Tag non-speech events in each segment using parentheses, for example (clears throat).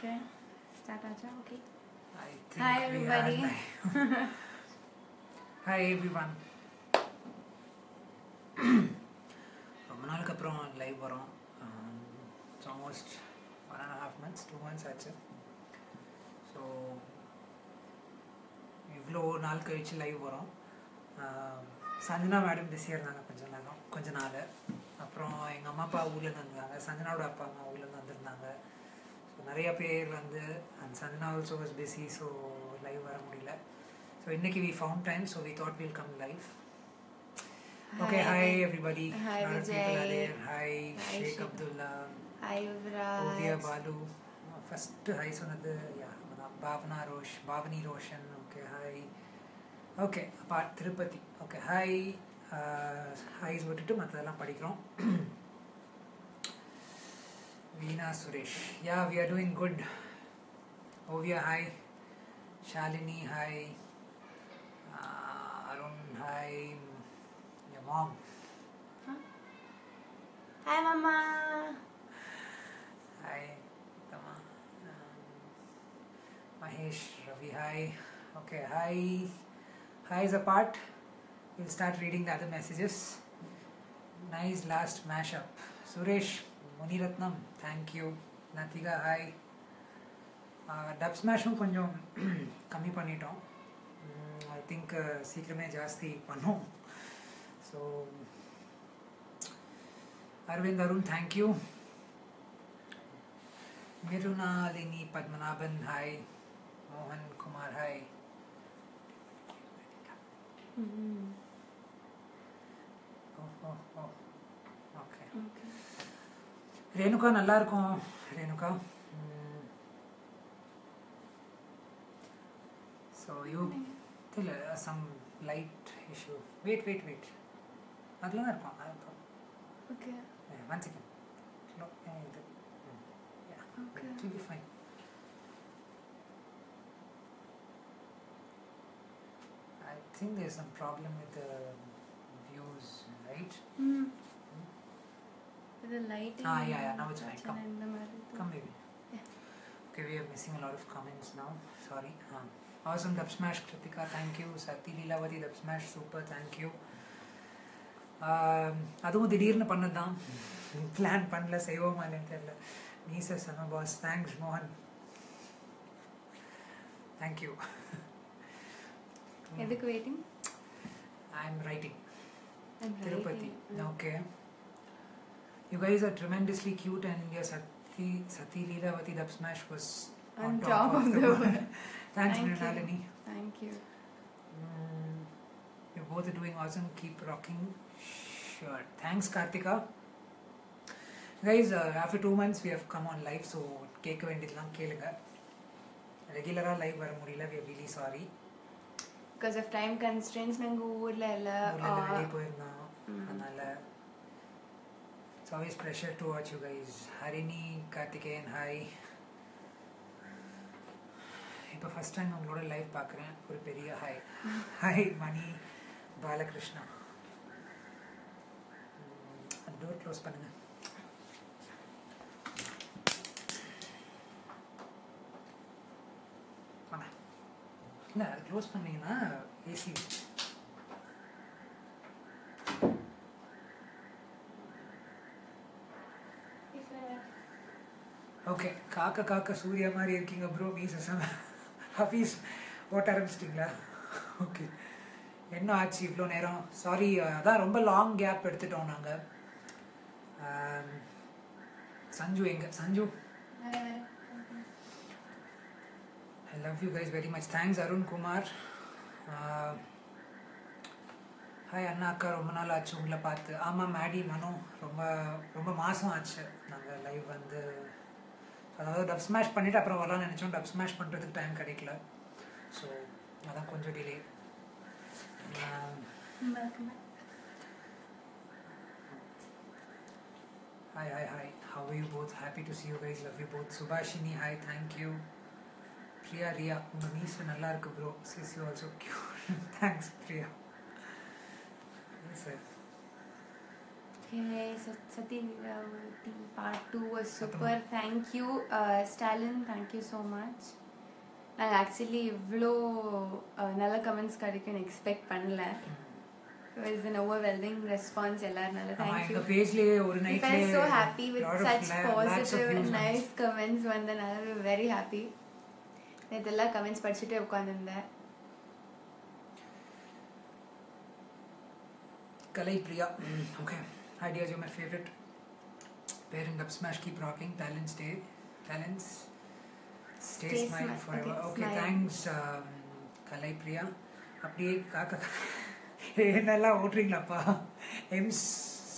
Okay. Start Aja. Okay. Hi, everybody. (laughs) Hi everyone. (clears throat) ரொம்ப நாளுக்கு அப்புறம் லைவ் வரோம் it's almost one and half months two months ஆச்சு so இவ்வளோ நாள் கழிச்சு லைவ் வரோம் ஆம், சஞ்சனா மேடம் பிஸியாக இருந்தாங்க கொஞ்ச நேரம் கொஞ்ச நாள் அப்புறம் எங்கள் அம்மா அப்பா ஊர்லேருந்து வந்தாங்க சஞ்சனாவோட அப்பா அம்மா ஊர்லேருந்து வந்திருந்தாங்க நிறைய பேர் வந்து and Sanjana also was busy so live வர முடியல. ஸோ இன்னைக்கு we found time so we thought will come live okay. Hi everybody. Hi Sheikh. Abdullah Hi, Oviya. Balu first hi சொன்னது yeah Bhavana Rosh Pavani Roshan okay hi okay apart Tirupati okay hi ஹாய்ஸ் விட்டுட்டு மற்றதெல்லாம் படிக்கிறோம். Veena Suresh. Yeah, we are doing good. Ovia, hi. Shalini, hi. Uh, Arun, hi. Your mom. Huh? Hi, Mama. Hi, Tama. Um, Mahesh, Ravi, hi. Okay, hi. Hi is a part. We'll start reading the other messages. Nice last mashup. Suresh, Muniratnam. Thank you. Natika, hi. Dub ஸ்மாஷும் கொஞ்சம் கம்மி பண்ணிட்டோம் I think சீக்கிரமே ஜாஸ்தி பண்ணோம் so Aravind Arun thank you Mirunalini Padmanabhan, hi. Mohan Kumar, hi. Mm-hmm. Oh, Renuka நல்லா இருக்கும் Renuka so you இல்லை some light issue wait wait wait அதில் தான் இருக்கும் Okay. ஒன் செகண்ட் இது Okay. It will be fine. I think there's some problem with the views, right? Mm. With the lighting. Ah, yeah, yeah, now it's fine. பிரச்சனை Come. இந்த மாதிரி இருக்கு. Come, baby. Yeah. Okay, we are missing a lot of comments now. Sorry. Uh, awesome Dub Smash, Kritika. Thank you. Sati Leelavati Dub Smash, super. Thank you. Um, அதுவும் திடீர்னு பண்ணது தான் plan பண்ணல செய்வோமா இல்லைன்னு தெரியல நீச சம பாஸ் தேங்க்ஸ் மோகன் தேங்க்யூ எதுக்கு waiting I am writing Tirupati. Okay. You guys are tremendously cute and your Sati Sati Leelavati Dub Smash was On top of the world. (laughs) Thanks, Thank you. Mrinalini. Thank you. Mm, you both are doing awesome. Keep rocking. Sure. Thanks, Kartika. Guys, uh, after two months we have come on live, so கேட்க வேண்டியதெல்லாம் கேளுங்க ரெகுலராக live வர முடியல we are really sorry Because of time constraints நாங்க ஊர்ல இல்ல ஊர்ல இருந்து ஆ, வெளியே போயிருந்தோம் ம். அதனால It's always pressure to watch you guys Harini Karthikeyan hi. இப்போ ஃபர்ஸ்ட் டைம் உங்களோட லைவ் பார்க்குறேன். ஒரு பெரிய ஹாய் ஹாய் மணி பாலகிருஷ்ணா அந்த டோர் க்ளோஸ் பண்ணுங்கள் இல்லை அது க்ளோஸ் பண்ணிங்கன்னா ஏசி ஓகே காக்க காக்க சூர்யா மாதிரி இருக்கீங்க ப்ரோ மீஸ் ஹஃபீஸ் ஓட்ட ஆரம்பிச்சிட்டிங்களா? ஓகே என்ன ஆச்சு இவ்வளோ நேரம்? சாரி அதான் ரொம்ப லாங் கேப் எடுத்துட்டோம் நாங்கள் um, சஞ்சு எங்க? Sanju? I love you guys very much thanks Arunkumar hi அண்ணா அக்கா. ரொம்ப நாள் ஆச்சு உங்களை பார்த்து. ஆமாம் மேடி மனோ. ரொம்ப ரொம்ப மாதம் ஆச்சு. நாங்கள் லைவ் வந்து அதாவது டப் ஸ்மாஷ் பண்ணிவிட்டு அப்புறம் வரலாம்னு நினச்சோம். டப் ஸ்மாஷ் பண்ணுறதுக்கு டைம் கிடைக்கல. ஸோ அதான் கொஞ்சம் delay hi hi hi how you both happy to see you guys love you both Subhashini hi thank you Priya Riya உங்கள் மீஸ் நல்லா இருக்கு bro sis you also Q thanks Priya sir Okay, so Sati Lilavati part 2 was super. Thank you, uh, Stalin. Thank you so much. நாங்கள் actually இவ்வளோ நல்ல comments கிடைக்கும்னு expect பண்ணல it's an overwhelming response எல்லாருனால ஆமா தேங்க் யூ எங்க பேஜ்லயே ஒரு I நைட்ல felt so happy with such positive and nice comments வந்தனால we were very happy நேற்று எல்லா கமெண்ட்ஸ் படிச்சுட்டே உட்காந்துருந்தேன் Kalai Priya. Okay. Ideas, you're my favorite. Pairing up smash, keep rocking. Talents stay. Talents stay, Stay smile smile. forever. Okay, Okay, smile. thanks, um, Kalai Priya. அப்படியே காக்கா என்னெல்லாம் ஓட்டுறீங்களாப்பா எம்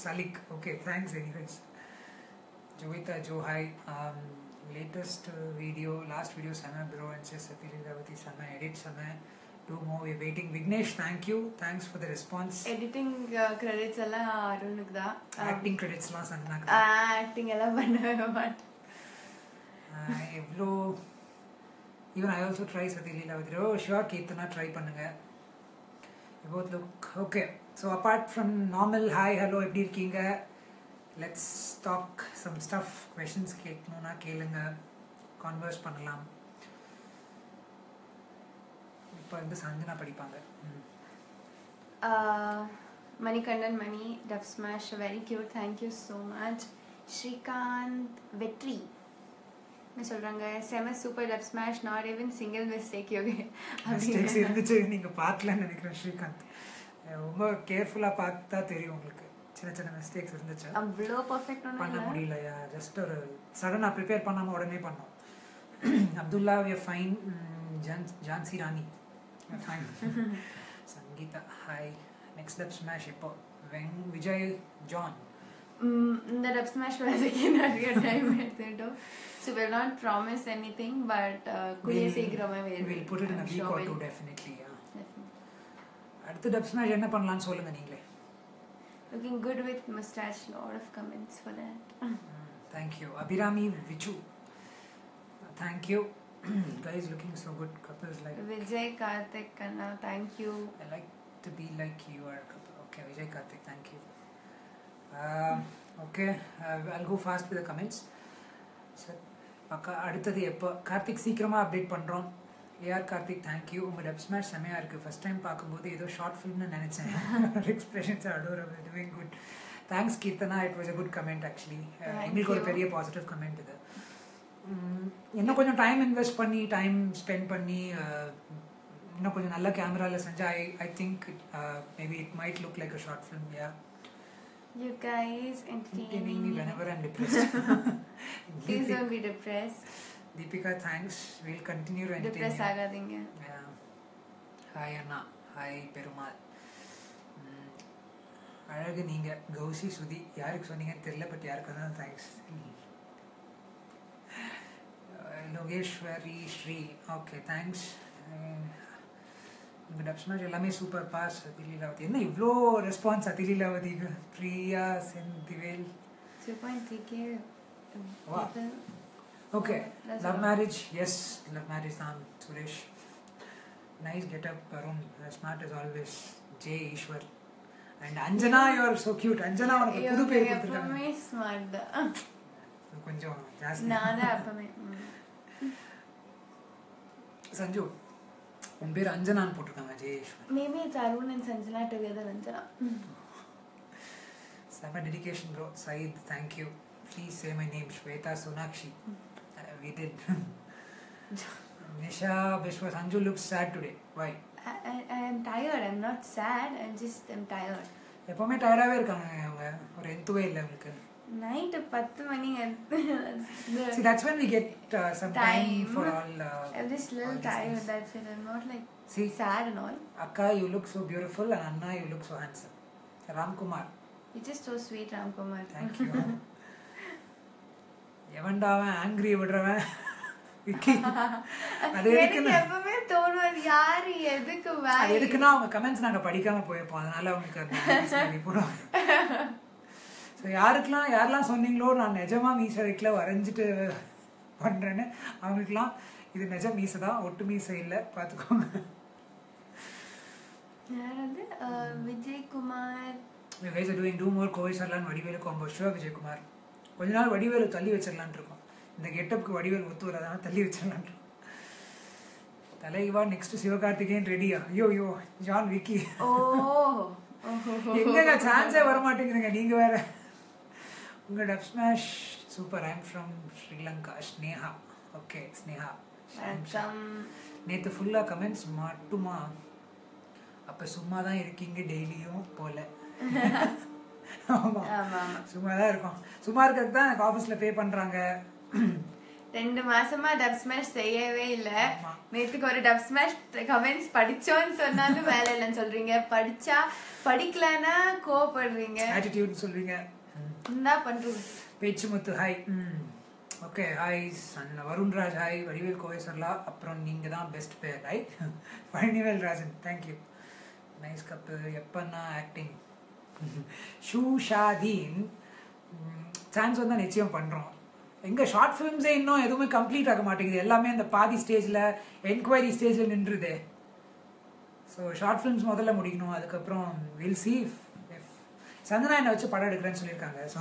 சலிக் okay thanks anyways Jovitha Jo hi latest video last video செம bro and sis சத்யலீலாவதி செம edit செம two மோ we waiting Vignesh thank you thanks for the response editing credits எல்லாம் அருணுக்கு தான். ஆக்டிங் கிரெடிட்ஸ்லாம் சந்தாக்கு ஆக்டிங் எல்லாம் பண்ணவே மாட்டேன். எவ்வளோ even I also try Sathyaleelavathi oh sure Keerthana try பண்ணுங்க. Both look okay so apart from normal hi hello எப்படி இருக்கீங்க? Let's talk some stuff questions கேட்கணும்னா கேளுங்க. கான்வர்ஸ் பண்ணலாம். இப்போ வந்து சஞ்சனா படிப்பாங்க. Manikandan Mani dub smash very cute thank you so much. Srikanth Vetri. என்ன சொல்கிறாங்க செம super dub smash not even single mistake யோகே. Mistakes இருந்துச்சு நீங்கள் பார்க்கலன்னு நினைக்கிறேன் ஸ்ரீகாந்த். ரொம்ப கேர்ஃபுல்லாக பார்த்தா தெரியும் உங்களுக்கு. சின்ன சின்ன மிஸ்டேக்ஸ் இருந்துச்சு. அவ்வளோ பர்ஃபெக்ட் பண்ண முடியலையா? ஜஸ்ட் ஒரு சடனாக ப்ரிப்பேர் பண்ணாமல் உடனே பண்ணோம். Abdullah we fine John Jhansi Rani. Fine Sangeetha hi next step smash இப்போ வெங் விஜய் ஜான் இந்த டப் ஸ்மாஷ் வரதுக்கே நிறைய டைம் எடுத்துக்கிட்டோம் so will not promise any thing but கூடிய சீக்கிரமே will put it in week or two definitely அடுத்த டப் ஸ்மாஷ் என்ன பண்ணலாம்னு சொல்லுங்க நீங்களே looking good with mustache lot of comments for that. Thank you Abirami Vichu thank you (clears throat) guys looking so good couples like Vijay Karthik Kanna, thank you. I like to be like you are a couple. Okay, Vijay Karthik, thank you. Um, okay, uh, I'll go fast with the comments. Sir பக்கா அடுத்தது எப்போ கார்த்திக் சீக்கிரமாக update பண்ணுறோம் AR Karthik thank you உங்கள் dub smash செமையாக இருக்குது first time பார்க்கும்போது ஏதோ ஷார்ட் ஃபிலிம்னு நினச்சேன் expressions adorable doing good thanks Keerthana it was a good comment actually Thank எங்களுக்கு ஒரு you. பெரிய பாசிட்டிவ் கமெண்ட் இது உம், இன்னும் கொஞ்சம் டைம் இன்வெஸ்ட் பண்ணி டைம் ஸ்பெண்ட் பண்ணி uh, இன்னும் கொஞ்சம் நல்ல கேமராவில் செஞ்சால் I I think maybe it might look like a short film yeah You guys entertaining entertaining me me. whenever I'm depressed. Please don't be depressed. Deepika, thanks. We'll continue to entertain Depress you. ஆகாதீங்க Yeah. Hi அண்ணா hi Perumal ம், அழகு நீங்க கௌசி சுதி யாருக்கு சொன்னீங்கன்னு தெரியல but யாருக்கு தான் thanks Lokeshwari Sri okay thanks உங்கள் டப் ஸ்மாஷ் எல்லாமே சூப்பர் பாஸ் அதிலீலாவதி என்ன இவ்வளோ response அதிலீலாவதிக்கு Priya Senthivel 2.3k Wow. people. Okay, That's love all. marriage, yes, love marriage, Sam, Suresh. Nice get up, Arun, as smart as always. Jay Ishwar. And Anjana, you are so cute. Anjana, உனக்கு புது பேர் கொடுத்துருக்காங்க தான் கொஞ்சம் ஜாஸ்தி நான் தான் எப்பவுமே. சஞ்சு உன் பேர் அஞ்சனான்னு போட்டிருக்காங்க Jai Eshwar Maybe it's Arun and Sanjana together, Anjana. செம dedication bro Sayid thank you please say my name Swetha Sonakshi we did Nisha Biswa Sanju looks sad today why I am tired. I'm not sad. I'm just, I'm tired. எப்பவுமே டயர்டாகவே இருக்காங்க அவங்க. ஒரு எந்துவே இல்லை அவங்களுக்கு. Night பத்து மணி See, that's when we get uh, some time, Time. for all. Uh, I'm just all little these tired. things. That's it. I'm not like See, sad and all. Akka, you look so beautiful, and Anna, you look so handsome. Ram Kumar, You're just so sweet, Ram Kumar. thank you. எவன்டா அவன் angry விடுறவன் அது எதுக்குன்னு எப்பவுமே யாரு எதுக்கு அவங்க comments நாங்க படிக்காம போயிருப்போம் அதனால அவங்களுக்கு போடுவாங்க ஸோ யாருக்கெல்லாம் யாரெல்லாம் சொன்னீங்களோ நான் நிஜமா மீசை வைக்கல வரைஞ்சிட்டு பண்றேன்னு அவங்களுக்குலாம் இது நிஜ மீசை தான். ஒட்டு மீசை இல்லை. பார்த்துக்கோங்க. யாராவது அஹ், Vijay Kumar you guys are doing do more Kovai சரலான் Vadivelu combo show Vijayakumar. கொஞ்ச நாள் வடிவேலு தள்ளி வச்சிடலான் இருக்கோம். இந்த கெட்டப்புக்கு வடிவேல் ஒத்து வராதனால தள்ளி வச்சிடலான் இருக்கோம். தலைவா நெக்ஸ்ட் சிவகார்த்திகேயன் ரெடியா ஐயோ ஐயோ ஜான் விக்கி ஓ எங்கங்க சான்ஸே வர மாட்டேங்குதுங்க நீங்க வேற. உங்க dub smash super I'm from Sri Lanka Sneha okay Sneha நேற்று ஃபுல்லாக கமெண்ட்ஸ் மட்டுமா? அப்போ சும்மா தான் இருக்கீங்க டெய்லியும் போல. ஆமாம் (laughs) ஆமா ஆமா. சும்மா தான் இருக்கோம். சும்மா இருக்கிறதுக்கு தான் எனக்கு ஆஃபீஸில் பே பண்ணுறாங்க ரெண்டு மாசமா டப் ஸ்மாஷ் செய்யவே இல்ல. நேத்துக்கு ஒரு டப் ஸ்மாஷ் கமெண்ட்ஸ் படிச்சோன்னு சொன்னாலும் வேலை இல்லைன்னு சொல்றீங்க. படிச்சா படிக்கலன்னா கோவப்படுறீங்க. ஆட்டிடியூட்னு சொல்வீங்க என்ன பண்றது. பேச்சு Muthu hi hmm. Okay hi Sun Varunraj hi Vadivel Kovai அப்புறம் நீங்கள் தான் பெஸ்ட் (laughs) பேர் hi Palanivel Rajan thank you nice cup எப்பன்னா ஆக்டிங் ஷூஷாதீன் (laughs) சான்ஸ் வந்தால் நிச்சயம் பண்ணுறோம் எங்கள் ஷார்ட் ஃபிலிம்ஸே இன்னும் எதுவுமே கம்ப்ளீட் ஆக மாட்டேங்குது. எல்லாமே அந்த பாதி ஸ்டேஜில் என்கொயரி ஸ்டேஜில் நின்றுதே. ஸோ ஷார்ட் ஃபிலிம்ஸ் முதல்ல முடிக்கணும். அதுக்கப்புறம் வில் சீஃப் சந்தனா என்னை வச்சு படம் எடுக்கிறேன்னு சொல்லியிருக்காங்க. ஸோ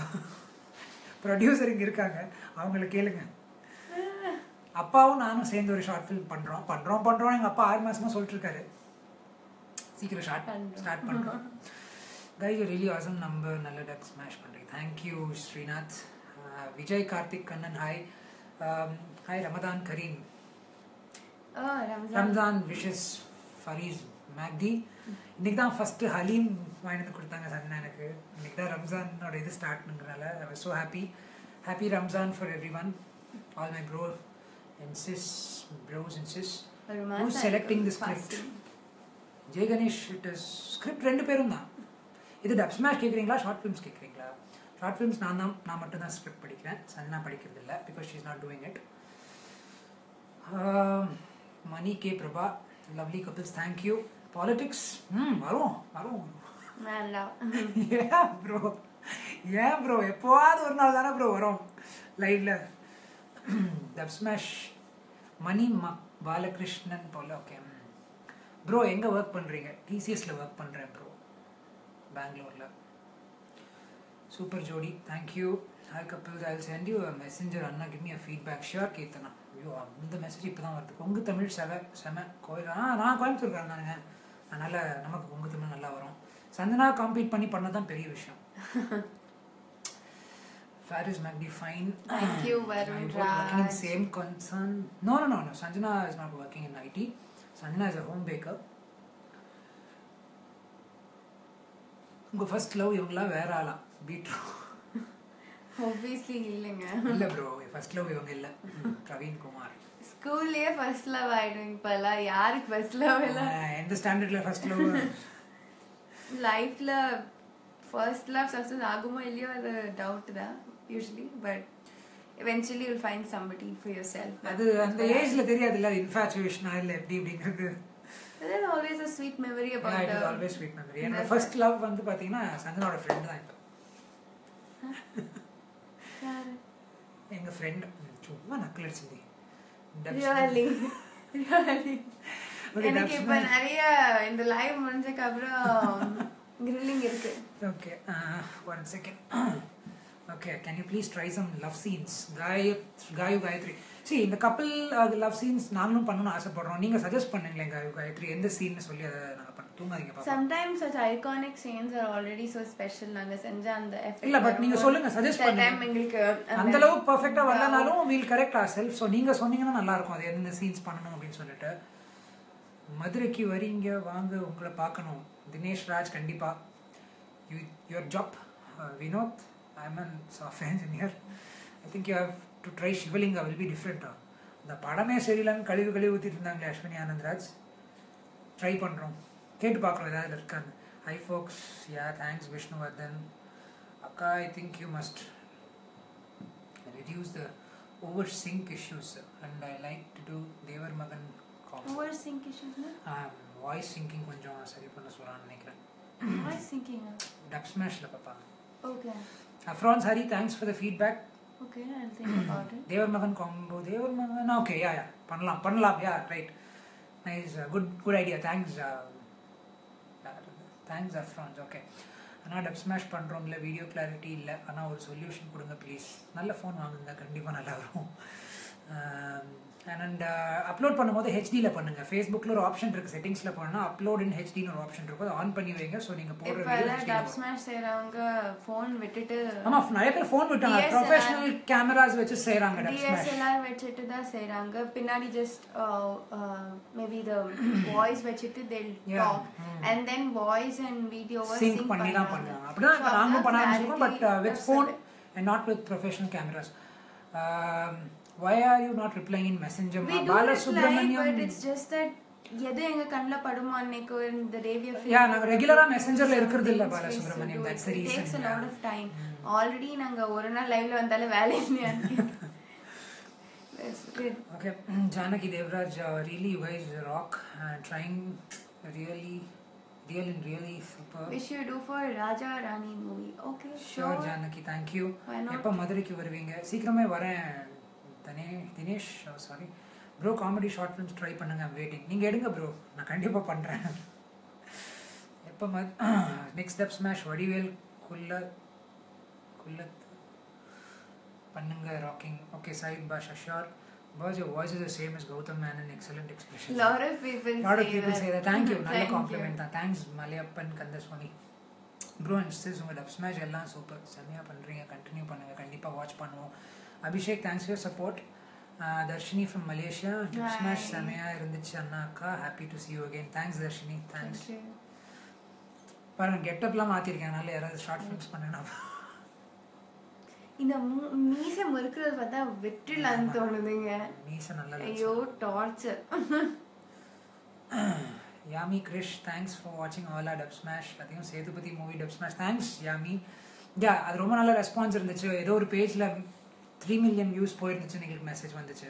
ப்ரொடியூசர் இங்கே இருக்காங்க. அவங்கள கேளுங்க. அப்பாவும் நானும் சேர்ந்து ஒரு ஷார்ட் ஃபிலிம் பண்ணுறோம் பண்ணுறோம் பண்ணுறோம் எங்கள் அப்பா ஆறு மாசமா சொல்லிட்டு இருக்காரு சீக்கிரம் ஷார்ட். ஸ்டார்ட் பண்ணுறோம் கைஸ் ரியலி ஆசம் நம்பர் நல்ல டக் ஸ்மாஷ் பண்ணுறீங்க thank you Srinath Vijay Karthik Kannan hi hi Ramadan Kareem Ramzan wishes Faris McD இன்னைக்கு தான் ஃபர்ஸ்ட் ஹலீம் வாங்கிட்டு கொடுத்தாங்க சந்தனா எனக்கு. இன்னைக்கு தான் ரம்ஜானோட இது ஸ்டார்ட்னுங்கிறனால I was so happy happy Ramzan for everyone all my bro and sis bros and sis the இருக்கு script? fasting. Jai Ganesh it is script ரெண்டு பேரும் தான். இது டப் ஸ்மாஷ் கேட்குறீங்களா ஷார்ட் ஃபிலிம்ஸ் கேட்குறீங்களா ஷார்ட் ஃபிலிம்ஸ் நான் தான் நான் மட்டும் தான் ஸ்கிரிப்ட் படிக்கிறேன். சந்தனா படிக்கிறது இல்லை because she is not doing it Mani K Prabha lovely couples thank you politics hmm வரும் வரும். வேண்டாம். (laughs) ஏன் ப்ரோ ஏன் ப்ரோ எப்போவாவது ஒரு நாள் தானே ப்ரோ வரும். லைவ்ல டப் ஸ்மாஷ் மணி ம பாலகிருஷ்ணன் போல. ஓகே ப்ரோ எங்கே ஒர்க் பண்ணுறீங்க டிசிஎஸ்ல ஒர்க் பண்ணுறேன் ப்ரோ பெங்களூரில் சூப்பர் ஜோடி thank you hi couple I sent you messenger Anna give me feedback sure Keerthana. ஐயோ அந்த மெசேஜ் இப்போ தான் வருது. கொங்கு தமிழ் செவ செம கோயில். ஆ நான் கோயம்புத்தூர்காரன் தானுங்க அதனால் நமக்கு கொங்கு தமிழ் நல்லா வரும் சந்தனா காம்பீட் பண்ணி பண்ணது தான் பெரிய விஷயம் Faris fine. Thank you, Varun both working in Raj. same concern. No, no, no, no. Sanjana is not working in IT. Sanjana is a home baker. உங்க ஃபர்ஸ்ட் லவ் இவங்களாம் வேற ஆளா பீட்ரூ obviously இல்லைங்க இல்ல ப்ரோ ஃபர்ஸ்ட் லவ் இவங்க இல்ல பிரவீன் குமார் ஸ்கூல்லயே first love ஆயிடும் இப்பெல்லாம். யாருக்கு ஃபர்ஸ்ட் லவ் எல்லாம் ஆஹ், எந்த ஸ்டாண்டர்ட்ல ஃபர்ஸ்ட் லவ் லைஃப்ல ஃபர்ஸ்ட் லவ் சக்ஸஸ் ஆகுமோ இல்லையோ அது டவுட் தான் usually but eventually you'll find somebody for yourself. அது அந்த ஏஜ்ல தெரியாதுல்ல இன்ஃபாச்சுவேஷனா இல்ல எப்படி அப்படிங்கிறது there's always a sweet memory about always sweet memory என்னோட That's ஃபர்ஸ்ட் லவ் வந்து பாத்தீங்கன்னா சந்தனோட ஃப்ரெண்ட் தான் இப்போ? எங்க ஃப்ரெண்ட் சும்மா நக்கல் அடிச்சிருந்தே (laughs) Okay, எனக்கு இப்ப. நிறைய இந்த லைவ் முடிஞ்சதுக்கு அப்புறம் (laughs) கிரில்லிங் இருக்கு uh, one second. (clears throat) okay, can you please try some love scenes? Gay, Gayu Gayatri. See, இந்த கப்பல் அது லவ் சீன்ஸ் நாங்களும் பண்ணணும்னு ஆசைப்படுறோம் நீங்க சஜஸ்ட் பண்ணுங்களேன் காயு காயத்ரி எந்த சீன் சொல்லி அதை sometimes such iconic scenes are already so special நாங்க செஞ்ச அந்த இல்ல, but நீங்க சொல்லுங்க, பண்ணுங்க. time எங்களுக்கு அந்த அளவு வரலனாலும் வீல் கரெக்ட் ஆர் செல்ஃப் நீங்க சொன்னீங்கன்னா நல்லா இருக்கும் அது எந்த சீன்ஸ் பண்ணணும் அப்படின்னு சொல்லிட்டு. மதுரைக்கு வரீங்க வாங்க உங்களை பார்க்கணும். தினேஷ் ராஜ் கண்டிப்பா. You your job Vinod I an software engineer I think you have to try Sivalinga will be டிஃப்ரெண்ட்டா இந்த படமே சரியில்லைன்னு கழிவு கழிவு ஊற்றிட்டு இருந்தாங்களே அஸ்வினி ஆனந்த்ராஜ் ட்ரை பண்ணுறோம் கேட்டு பார்க்குறோம் ஏதாவது இருக்கான்னு hi folks yeah thanks Vishnuvardhan அக்கா I think you must reduce the over sync issues and I like to do Thevar Magan sync issues no voice singing கொஞ்சம் சரி பண்ண சொல்லலாம்னு நினைக்கிறேன். Syncing ah. டப் ஸ்மாஷ்ல பாப்பா. Okay. Afrans Hari thanks for the feedback I'll think about it. Thevar Magan combo Thevar Magan okay yeah yeah பண்ணலாம் பண்ணலாம் yeah right nice good good idea thanks thanks Afrans okay ஆனால் dub smash இல்லை video clarity இல்லை. ஆனால் ஒரு solution கொடுங்க please நல்ல phone வாங்குங்க. கண்டிப்பாக நல்லா வரும். அண்ட் அப்லோட் பண்ணும்போது ஹெச்டியில் பண்ணுங்கள் ஃபேஸ்புக்கில் ஒரு ஆப்ஷன் இருக்குது செட்டிங்ஸில் போனால் அப்லோட் இன் ஹெச்டின்னு ஒரு ஆப்ஷன் இருக்கும் அதை ஆன் பண்ணி வைங்க. ஸோ நீங்கள் போடுற டப். ஸ்மாஷ் செய்யறவங்க போன் விட்டுட்டு ஆமாம் நிறைய பேர் ஃபோன் விட்டாங்க. ப்ரொஃபஷனல் கேமராஸ் வச்சு செய்கிறாங்க டிஎஸ்எல்ஆர் வச்சுட்டு தான் செய்றாங்க. பின்னாடி ஜஸ்ட் மேபி த வாய்ஸ் வச்சுட்டு Yeah. talk. And then voice and video sync பண்ணி தான் பண்ணுறாங்க அப்படிதான் நாங்களும் பண்ண ஆரம்பிச்சிருக்கோம் but with phone and not with professional cameras why are you not replying in messenger we do reply but it's just that எது எங்க கண்ணுல படுமோ அன்னைக்கு இந்த ரேவிய Yeah, நாங்க regular ஆ messenger ல இருக்கிறது இல்ல Balasubramaniam. The reason, takes a yeah. lot of time already நாங்க ஒரு நாள் லைவ்ல வந்தாலே வேலை இல்லையா uh, really you guys rock and trying really, real and really super. We should do for Raja Rani movie. Okay, Sure, sure. Janaki, thank you. Why not? எப்போ மதுரைக்கு வருவீங்க சீக்கிரமே வரேன் தனே Dinesh sorry bro comedy short films try பண்ணுங்க waiting நீங்கள் எடுங்க bro நான் கண்டிப்பாக பண்ணுறேன் எப்போ ம நெக்ஸ்ட் (clears throat) ஸ்டெப் ஸ்மாஷ் வடிவேல் குல்ல குல்லத் பண்ணுங்க rocking okay side Basha share boss your voice is the same as Gautham man and excellent expression lot of people that. (laughs) நல்ல. காம்ப்ளிமெண்ட் தான். Thanks Malaiyappan Kandaswamy bro and sis உங்கள் டப் ஸ்மேஷ் எல்லாம் super செம்மையாக பண்ணுறீங்க continue பண்ணுங்கள் கண்டிப்பாக watch பண்ணுவோம். Abhishek thanks for support Dharshini from Malaysia smash Hi. செம்மையாக இருந்துச்சு அண்ணாக்கா happy to see you again. Thanks Dharshini thanks. பாருங்க கெட்டப்லாம் மாற்றிருக்கேன் அதனால யாராவது ஷார்ட் ஃபிலிம்ஸ் பண்ணேன்னா. இந்த மூ- மீசை முறுக்குறது பார்த்தா விட்டுலான்னு தோணுதுங்க. மீச நல்லா ஐயோ torture Yami Krish thanks for வாட்சிங் ஆல் டப் ஸ்மாஷ் அதையும் Sethupathi movie dub smash thanks Yami yeah அது ரொம்ப நல்ல ரெஸ்பான்ஸ் இருந்துச்சு. ஏதோ ஒரு பேஜில் த்ரீ மில்லியன் வியூஸ் போயிருந்துச்சுன்னு எங்களுக்கு மெசேஜ் வந்துச்சு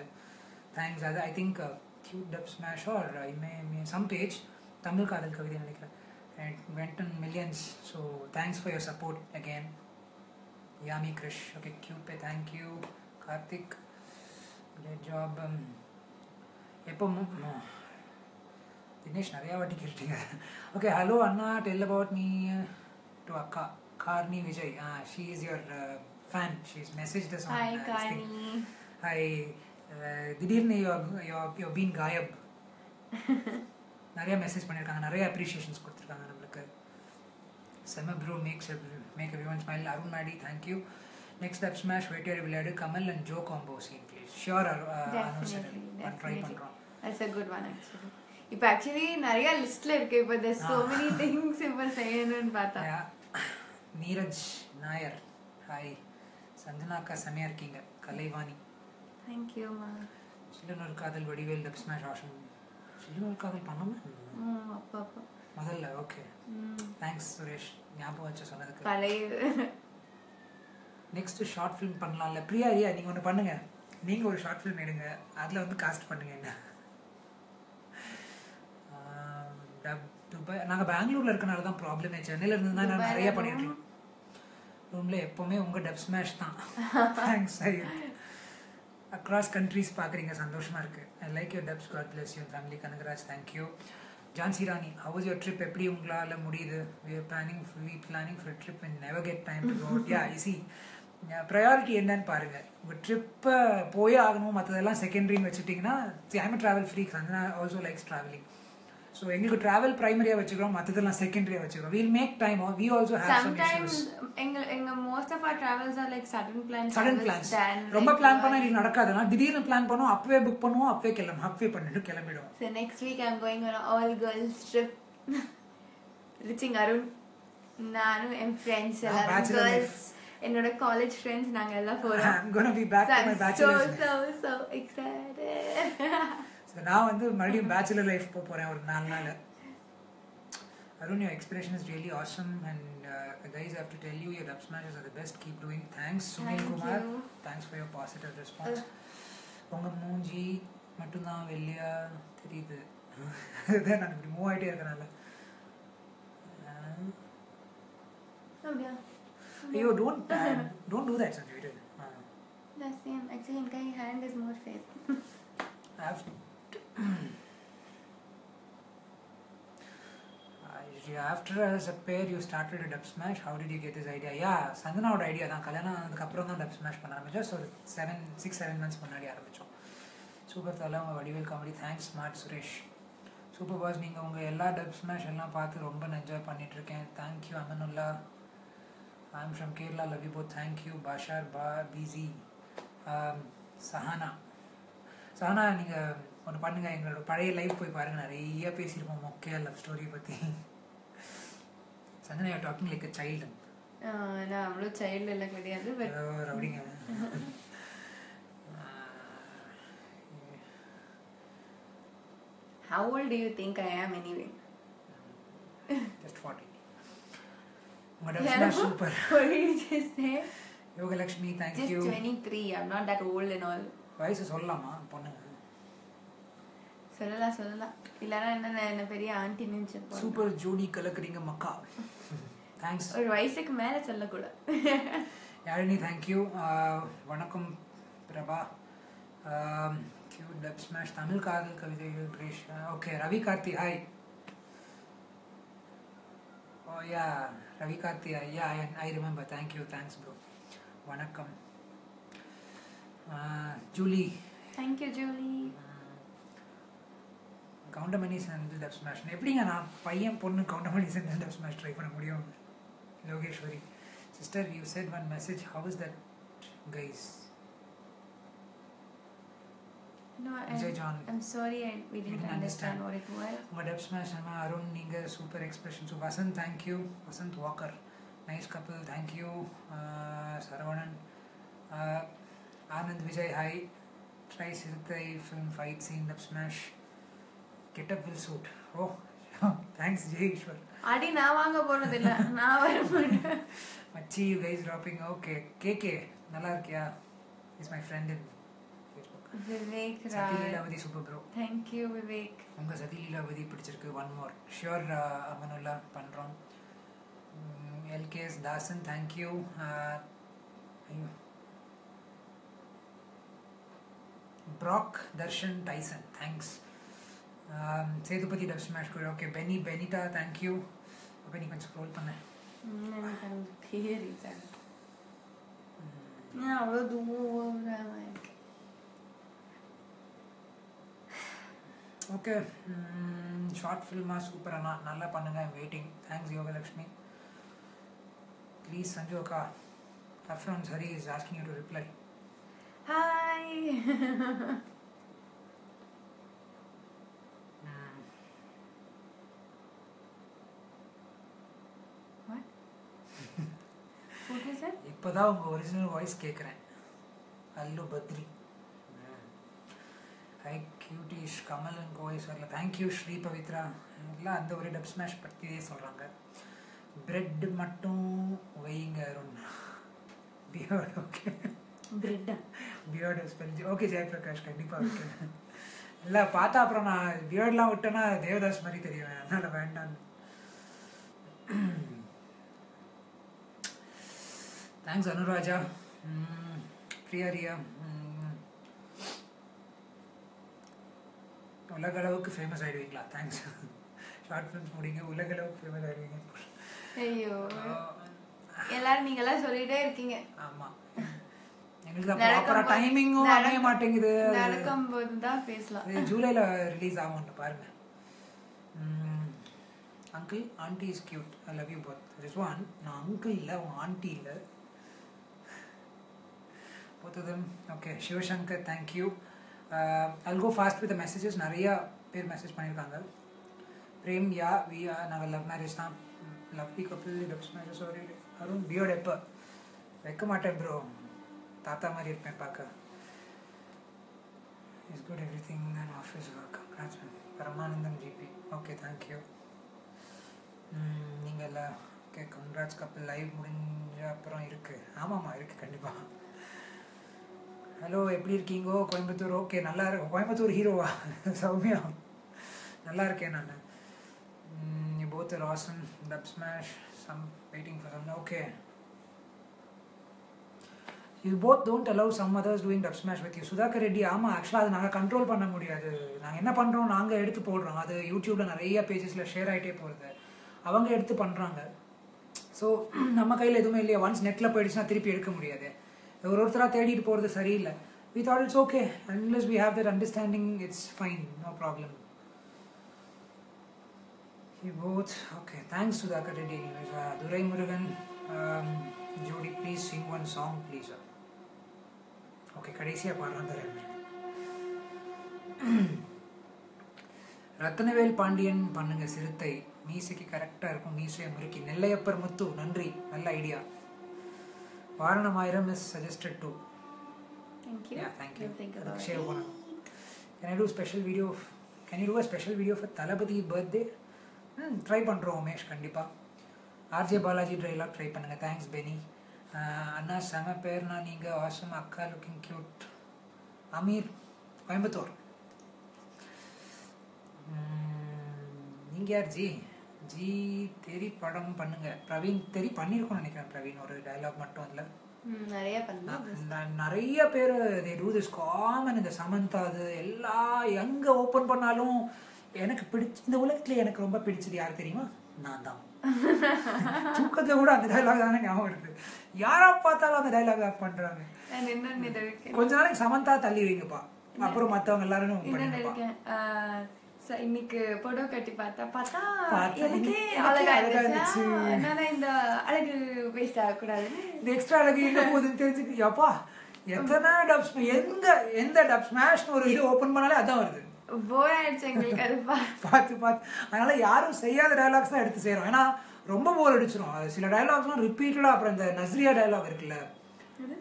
தேங்க்ஸ் அது I think cute dub smash are I may some page Tamil Kadhal Kavithai நினைக்கிறேன் and went in millions so thanks for your support again Yami Krish okay cute pay thank you Karthik good job எப்போ மு- தினேஷ் நிறையா வாட்டி கேட்டீங்க okay hello அண்ணா tell about me to அக்கா Carney Vijay she is your she is message thus hi காணி hi திடீர்னு யோ பீன் காயப் நிறைய மெசேஜ் பண்ணியிருக்காங்க. நிறைய அப்ரிஷியேஷன்ஸ் கொடுத்துருக்காங்க நம்மளுக்கு. செம bro makes make everyone smile Arun Maddy thank you next up smash வெட்டியர் விளையாடு. Kamal and Jo combo scene please sure try. பண்ணுறோம் actually. இப்போ ஆக்சுவலி நிறைய லிஸ்ட்ல இருக்கு. இப்போ there's so many things இப்போ செய்யணும்னு பார்த்தா. நீரஜ் நாயர் ஹாய் சந்தனாக்கா செமையா இருக்கீங்க. கலைவாணி. தேங்க்யூ மா சில்லுனூர் காதல் வடிவேல் டப் ஸ்மாஷ் ஆஷன் சில்லுனூர் காதல் பண்ணோமா? அப்போ அப்போ. முதல்ல ஓகே தேங்க்ஸ் சுரேஷ் ஞாபகம் வச்சு சொன்னதுக்கு. பழைய நெக்ஸ்ட் ஷார்ட் ஃபிலிம் பண்ணலாம்ல. பிரியா ஐயா நீங்கள் ஒன்று பண்ணுங்க. நீங்கள் ஒரு ஷார்ட் ஃபிலிம் எடுங்க. அதில் வந்து காஸ்ட் பண்ணுங்க என்ன. டப் துபாய் நாங்கள் பெங்களூரில் இருக்கனால தான் ப்ராப்ளமே சென்னையில் இருந்து தான் நிறைய? பண்ணியிருக்கோம் ரூமில் எப்போவுமே உங்கள் டப் ஸ்மாஷ் தான். தேங்க்ஸ் அக்ராஸ் கண்ட்ரீஸ் பார்க்குறீங்க சந்தோஷமாக இருக்குது I like your dubs god bless your family Kanagaraj thank you Jhansi Rani how is your trip எப்படி உங்களால் முடியுது? We are planning we planning for trip and never get time to go yeah is priority என்னன்னு பாருங்கள் உங்கள் ட்ரிப்பை போயே ஆகணும் மற்றதெல்லாம் செகண்டரின்னு வச்சுட்டிங்கன்னா I'm travel free Chandana also likes travelling so எங்களுக்கு ட்ராவல் ப்ரைமரியாக வச்சுக்கிறோம் மற்றதெல்லாம் செகண்டரியாக வச்சுக்கிறோம். We'll make time we also have some issues எங்க எங்க most of our travels are like sudden plans sudden plans ரொம்ப பிளான் பண்ணா எங்களுக்கு நடக்காதுன்னா திடீர்னு பிளான் பண்ணுவோம் அப்பவே புக் பண்ணுவோம் அப்பவே கிளம்பும் அப்பவே பண்ணிட்டு கிளம்பிடுவோம். So next week I'm going on an all girls trip. Reaching Arun. நானும் என் ஃப்ரெண்ட்ஸ் எல்லாரும். கேர்ள்ஸ் என்னோட காலேஜ் ஃப்ரெண்ட்ஸ் நாங்க எல்லாம் போறோம். I'm gonna be back to my so bachelor's so so excited. (laughs) So, நான் வந்து மறுபடியும் பேச்சுலர் லைஃப் போக போறேன் ஒரு நாலு நாள் Arun your explanation is really awesome and uh, guys I have to tell you your dub smashes are the best keep doing thanks Sunil Thank Kumar you. thanks for your positive response உங்க மூஞ்சி மட்டும்தான் வெளியா தெரியுது அதான் நான் இப்படி move ஆகிட்டே அப்படியா ஐயோ don't don't do that Sanjay விடு The same. Actually, in my hand is more face. I have after as a pair you started dub smash how did you get this idea ya சந்தனாவோட idea தான். கல்யாணம் அதுக்கப்புறம் தான் dub smash பண்ண ஆரம்பிச்சோம். So seven six seven months முன்னாடி ஆரம்பித்தோம் super தலை உங்கள் Vadivel comedy thanks smart Suresh super boss நீங்கள் உங்கள் எல்லா டப் ஸ்மாஷ் எல்லாம் பார்த்து ரொம்ப என்ஜாய் பண்ணிகிட்ருக்கேன் thank you Amanullah I'm from Kerala love you bro thank you Bashar பா பிசி சஹானா சஹானா நீங்கள் ஒன்று பண்ணுங்கள் எங்களோட பழைய லைஃப் போய் பாருங்கள் நிறைய பேசியிருப்போம். மொக்கையா லவ் ஸ்டோரி பற்றி Chandana you talking like child நான் அவ்வளோ சைல்டு எல்லாம் கிடையாது but ரவுடிங்க (laughs) how old do you think I am anyway? Just forty உங்கள் dub smash super what did you just say? Yogalakshmi Just thank you 23. I'm not that old and all. வயசு சொல்லலாமா பொண்ணுங்க? சொல்லலாம் சொல்லலாம் இல்லைன்னா என்ன என்ன பெரிய ஆண்டி நினச்சிருப்போம் சூப்பர் ஜோடி கலக்குறீங்க மக்கா. தேங்க்ஸ் ஒரு வயசுக்கு மேலே சொல்லக்கூடாது யாழினி தேங்க்யூ வணக்கம் Prabha. Q dub smash Tamil Kadhal Kavithaigal Krish okay Ravi Karthi hi oh yeah Ravi Karthi yeah I remember thank you thanks bro வணக்கம். Julie. Thank you Julie. Goundamani Senthil dub smash எப்படிங்க நான் பையன் பொண்ணு Goundamani Senthil dub smash try பண்ண முடியும்? Logeswari. Sister you said one message how is that guys No, Vijay John. I'm sorry I, we didn't didn't understand understand. what it was. உங்கள் dub smash நம்ம அருண் நீங்கள் super expression so Vasanth thank you Vasanth Walker nice couple thank you Saravanan. Anand Vijay hi try Siruthai film fight scene dub smash getup will suit oh thanks Jayeeswar அடி நான் வாங்க போனது இல்ல (laughs) நான் வர மாட்டேன். மச்சி you guys dropping okay KK நல்லா இருக்கியா? Is my friend in Vivek Leelavathi super bro thank you Vivek. உங்கள் சதி லீலாவதி பிடிச்சிருக்கு. ஒன் மோர் ஷியோர் அமனுல்லா பண்ணுறோம் எல்கேஎஸ் தாசன் தேங்க்யூ ஐயோ. Prague Darshan Tyson thanks Sethupathi dub smash கூட ஓகே பெனி பெனிதா தேங்க்யூ அப்போ நீ கொஞ்சம் ஸ்க்ரோல் பண்ணேன் எனக்கு அந்த பேர் இல்லை நான் அவ்வளோ தூரமாக இருக்கேன் ஓகே ஷார்ட் ஃபில்மாக சூப்பர் அண்ணா நல்லா பண்ணுங்க waiting thanks Yogalakshmi please Sanju அக்கா அஃப்ரான் சரி is asking you to reply hi What? What is it? இப்போ தான் உங்கள் ஒரிஜினல் வாய்ஸ் கேட்குறேன் Allu Badri. Hi cutish Kamalan voice வரல. Thank you Sri Pavithra. எல்லாம் அந்த ஒரு டப் ஸ்மாஷ் பற்றியே சொல்கிறாங்க பிரெட் மட்டும் வைங்க Arun. Beard okay Bread. Beard spell okay Jayaprakash கண்டிப்பாக வைக்கிறேன். இல்லை பார்த்தா அப்புறம் நான் பியர்ட்லாம் விட்டேன்னா தேவதாஸ் மாதிரி தெரியும் அதனால் வேண்டாம் தேங்க்ஸ் அனுராஜா பிரியா ரியா ம், உலக அளவுக்கு ஃபேமஸ் ஆகிடுவீங்களா தேங்க்ஸ் ஷார்ட் (laughs) ஃபிலிம்ஸ் முடிங்க உலக அளவுக்கு ஃபேமஸ் ஆகிடுவீங்க ஐயோ எல்லாரும் நீங்களாம் சொல்லிட்டே இருக்கீங்க. ஆமாம் எங்களுக்கு டைமிங்கும் அமைய மாட்டேங்குது. நடக்கும்போது தான் பேசலாம். ஜூலைல ரிலீஸ் ஆகும் பாருங்க. Uncle aunty is cute I love you Rizwan நான் அங்கிள் இல்லை உன் ஆண்டி இல்லை. போத்ததும் okay Sivasankar thank you I'll go fast with messages நிறையா பேர் மெசேஜ் பண்ணியிருக்காங்க. பிரேம் யா வி நாங்கள் லவ் மேரேஜ் தான். Lovely couple loves marriage sorry Arun beard எப்போ வைக்க மாட்டேன் ப்ரோ தாத்தா மாதிரி இருப்பேன் பார்க்க. Is good everything and office work congrats ma'am Paramanandam GB okay thank you நீங்கள் எல்லாம் ஓகே கங்க்ராட்ஸ் கப்பிள் லைவ் முடிஞ்ச அப்புறம் இருக்குது ஆமாம்மா இருக்குது கண்டிப்பாக ஹலோ எப்படி இருக்கீங்கோ? கோயம்புத்தூர் ஓகே நல்லா இருக்கு கோயம்புத்தூர் ஹீரோவா? (laughs) சௌமியா? நல்லா இருக்கேன் நான். Both Rasan dub smash some waiting for some okay you both don't allow some others doing dub smash with you Sudhakar Reddy ஆமாம் ஆக்சுவலாக அது நாங்கள் கண்ட்ரோல் பண்ண முடியாது. நாங்கள் என்ன பண்ணுறோம் நாங்கள் எடுத்து போடுறோம். அது யூடியூப்பில் நிறைய பேஜஸில் ஷேர் ஆகிட்டே போகிறது அவங்க எடுத்து பண்ணுறாங்க ஸோ (clears throat) நம்ம கையில் எதுவுமே இல்லையா? ஒன்ஸ் நெட்டில் போயிடுச்சுன்னா திருப்பி எடுக்க முடியாது. ஒரு ஒருத்தராக தேடிட்டு போகிறது சரியில்லை. We thought it's okay unless we have that understanding it's fine no problem You both okay thanks to Dr. Reddy. Anyways, ஜோடி please sing one song please okay கடைசியாக பாடுறான் தரேன் ரத்னவேல் பாண்டியன் பண்ணுங்க சிறுத்தை. மீசைக்கு கரெக்டாக இருக்கும். மீசையை முறுக்கி. நெல்லையப்பர் முத்து நன்றி. நல்ல idea Vaaranam Aayiram is suggested to Thank you. Yeah, thank you. We'll think about it. Thalapathy birthday hmm try பண்ணுறோம் உமேஷ் கண்டிப்பாக ஆர்ஜே பாலாஜி ட்ரைலாக் ட்ரை பண்ணுங்கள் தேங்க்ஸ் பெனி அண்ணா செம பேர்னா நீங்கள் ஆசம் அக்கா லுக்கிங் க்யூட் அமீர் கோயம்புத்தூர். நீங்கள் யார் ஜி? ஜி தெரி படம் பண்ணுங்க. பிரவீன் தெரி பண்ணியிருக்கோம்னு நினைக்கிறேன் பிரவீன் ஒரு டயலாக் மட்டும் ம், நிறைய பேர் தே டூ திஸ் காமன் இந்த சமந்தா அது எல்லா எங்க ஓப்பன் பண்ணாலும் எனக்கு பிடிச்ச இந்த உலகத்துல எனக்கு ரொம்ப பிடிச்சது யார் தெரியுமா? நான் தான். (laughs) தூக்கத்துல கூட அந்த டைலாக் தானே ஞாபகம் இருக்கு யாரா பார்த்தாலும் அந்த டைலாக் இதை இருக்கேன் கொஞ்ச நாளைக்கு சமந்தா தள்ளி வைங்கப்பா. அப்புறம் மத்தவங்க எல்லாரும் இன்னைக்கு புடவை கட்டி பார்த்தா பார்த்தா எனக்கே அழகா இருந்துச்சு. அதனால இந்த அழகு வேஸ்ட் ஆகக்கூடாதுன்னு இந்த எக்ஸ்ட்ரா அழகு எங்க போகுதுன்னு தெரிஞ்சுக்கு அப்பா எத்தனை டப் எங்க எந்த டப் ஸ்மாஷ்னு ஒரு இது ஓப்பன் பண்ணாலே அதான் வருது. போர் ஆயிடுச்சு எங்களுக்கு அது பா பார்த்து பார்த்து. அதனால யாரும் செய்யாத டயலாக்ஸ் தான் எடுத்து செய்கிறோம் ஏன்னா ரொம்ப போர் அடிச்சிடும் சில டயலாக்ஸ்லாம் ரிப்பீட்டடாக அப்புறம் இந்த நஸ்ரியா டயலாக் இருக்குல்ல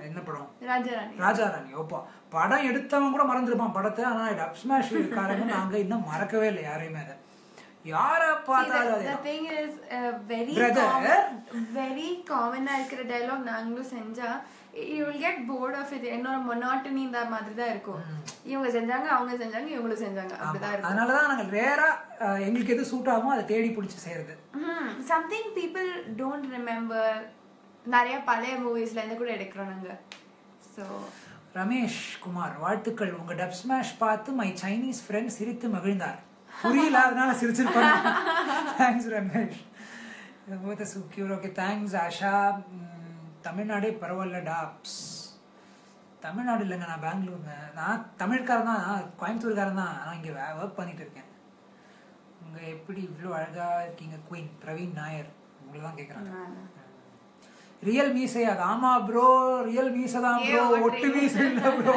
என்ன படம்? ராஜாராணி ராஜாராணி ஓப்பா படம் எடுத்தவன் கூட மறந்துருப்பான். படத்தை ஆனால் டப் ஸ்மாஷ் இருக்காருங்க (laughs) நாங்கள் இன்னும் மறக்கவே இல்லை யாரையுமே அதை. யாரை பார்த்தாலும் very common ஆ இருக்கிற dialogue நாங்களும் செஞ்சா will get bored of it. என்னோட monotony இந்த மாதிரி தான் இருக்கும். இவங்க செஞ்சாங்க அவங்க செஞ்சாங்க இவங்களும் செஞ்சாங்க. அப்படிதான் இருக்கும். அதனால தான் நாங்கள் ரேராக எங்களுக்கு எது சூட் ஆகுமோ அதை தேடி பிடிச்சி செய்கிறது சம்திங் பீப்புள் டோன்ட் ரிமெம்பர் நிறைய பழைய மூவிஸ்ல இருந்து கூட எடுக்கிறோம் நாங்க. ஸோ ரமேஷ் குமார் வாழ்த்துக்கள். உங்க டப் ஸ்மாஷ் பார்த்து மை சைனீஸ் ஃப்ரெண்ட் சிரித்து மகிழ்ந்தார். புரியல அதனால சிரிச்சிருப்பாங்க தேங்க்ஸ் (laughs) ரமேஷ். போத்த சுக்யூர் ஓகே தேங்க்ஸ் ஆஷா. தமிழ்நாடே பரவாயில்ல டாப்ஸ் தமிழ்நாடு இல்லைங்க நான் பெங்களூருங்க. நான் தமிழ்காரன் தான் நான் கோயம்புத்தூர்காரன் தான். நான் இங்கே ஒர்க் பண்ணிட்டு இருக்கேன். உங்க எப்படி இவ்வளோ அழகா இருக்கீங்க குயின் பிரவீன் நாயர். உங்களை தான் கேட்குறாங்க ரியல் மீசை அது ஆமா ப்ரோ ரியல் மீசை தான் ப்ரோ ஒட்டு? மீசை இல்லை ப்ரோ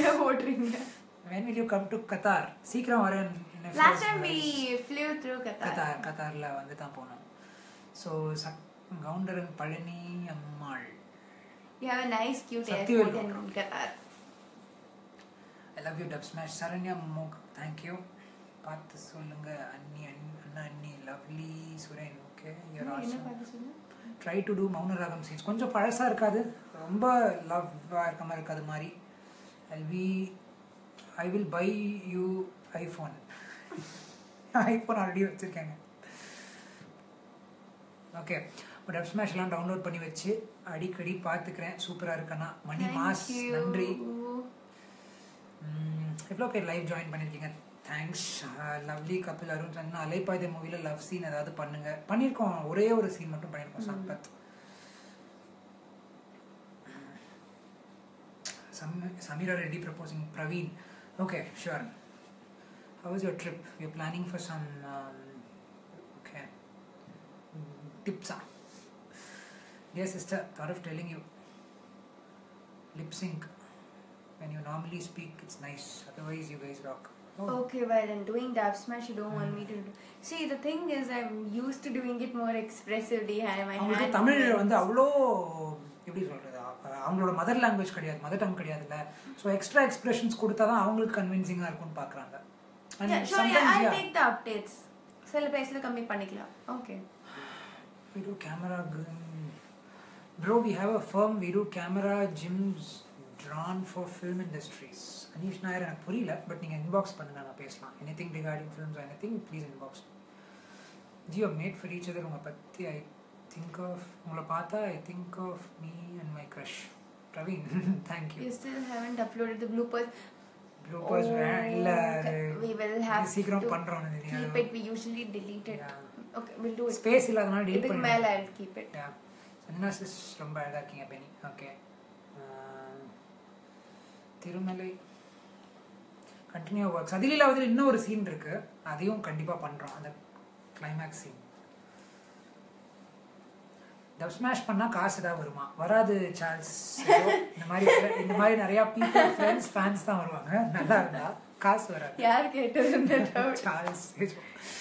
ஏன் ஓட்டுறீங்க? When will you come to Qatar சீக்கிரம் வரேன். Last time we flew through Qatar. Qatar கத்தார்ல வந்து தான் போனோம் so கவுண்டரன் Palani Ammal. You have a nice cute airport in Qatar. I love you dub smash Saranya mock thank you பார்த்து சொல்லுங்க அண்ணி அண்ணி அண்ணா லவ்லி சுரேன். ஓகே யூர் என்ன also try to do Mouna Raagam scenes கொஞ்சம் பழசாக இருக்காது. ரொம்ப லவ்வாக இருக்க மாதிரி இருக்காது மாதிரி I we I will buy you iPhone iPhone already வச்சுருக்கேங்க. ஓகே டப் ஸ்மாஷ்லாம் டவுன்லோட் பண்ணி வச்சு அடிக்கடி பார்த்துக்கிறேன். சூப்பராக இருக்கண்ணா மணி மாஸ். நன்றி. எவ்வளோ பேர் லைவ் ஜாயின் பண்ணியிருக்கீங்க தேங்க்ஸ் லவ்லி கபில் அருண் சொன்னா அலைப்பாய்த மூவியில் லவ் சீன் ஏதாவது பண்ணுங்க பண்ணியிருக்கோம் ஒரே ஒரு சீன் மட்டும் பண்ணியிருக்கோம் Sampath Praveen. Okay, sure. How was your trip? We're planning for some. Um, okay. Mm, Tips. ah. Dear sister, thought of telling you. Lip sync. When you normally speak, it's nice. Otherwise, you guys rock. Oh, Okay, well, in doing dab smash, you don't want me to do. See, the thing is, I'm used to doing it more expressively. I my hand Tamil. வந்து அவ்வளோ எப்படி சொல்றது அ- அவங்களோட mother language கிடையாது mother tongue கிடையாதுல்ல so extra expressions கொடுத்தா தான் அவங்களுக்கு கன்வின்சிங்காக இருக்கும்னு பார்க்குறாங்க the. சில பிளேஸ்ல கம்மி பண்ணிக்கலாம் okay We do camera. g- Bro, we have a firm. We do camera drawn for film industries. Aneesh Nair எனக்கு புரியல பட் நீங்கள் இன்பாக்ஸ் பண்ணுங்க நான் பேசலாம். Anything regarding films anything please inbox Jio made for each other உங்களை பற்றி I think of உங்களை பார்த்தா I think of me and my crush Praveen thank you You. Still haven't uploaded the bloopers. Bloopers இல்ல we will have சீக்கிரம் பண்றோம் keep it. We usually delete it. Yeah. okay we'll do it. இல்லாதனால delete பண்ணி மேல I'll keep it. Sanjana sis ரொம்ப அழகா இருக்கீங்க Benny okay Thirumalai. Continue works அதிலீலாவதில் இன்னும் ஒரு சீன் இருக்கு. அதையும் கண்டிப்பா பண்றோம். அந்த கிளைமேக்ஸ் சீன் டப் ஸ்மாஷ் பண்ணா காசு ஏதாவது வருமா? வராது சார்ல்ஸ் ஏதோ இந்த மாதிரி இந்த மாதிரி நிறைய பீப்புள் ஃப்ரெண்ட்ஸ் ஃபேன்ஸ் தான் வருவாங்க. நல்லா இருந்தா காசு வராது. யார் கேட்டது சார்ல்ஸ்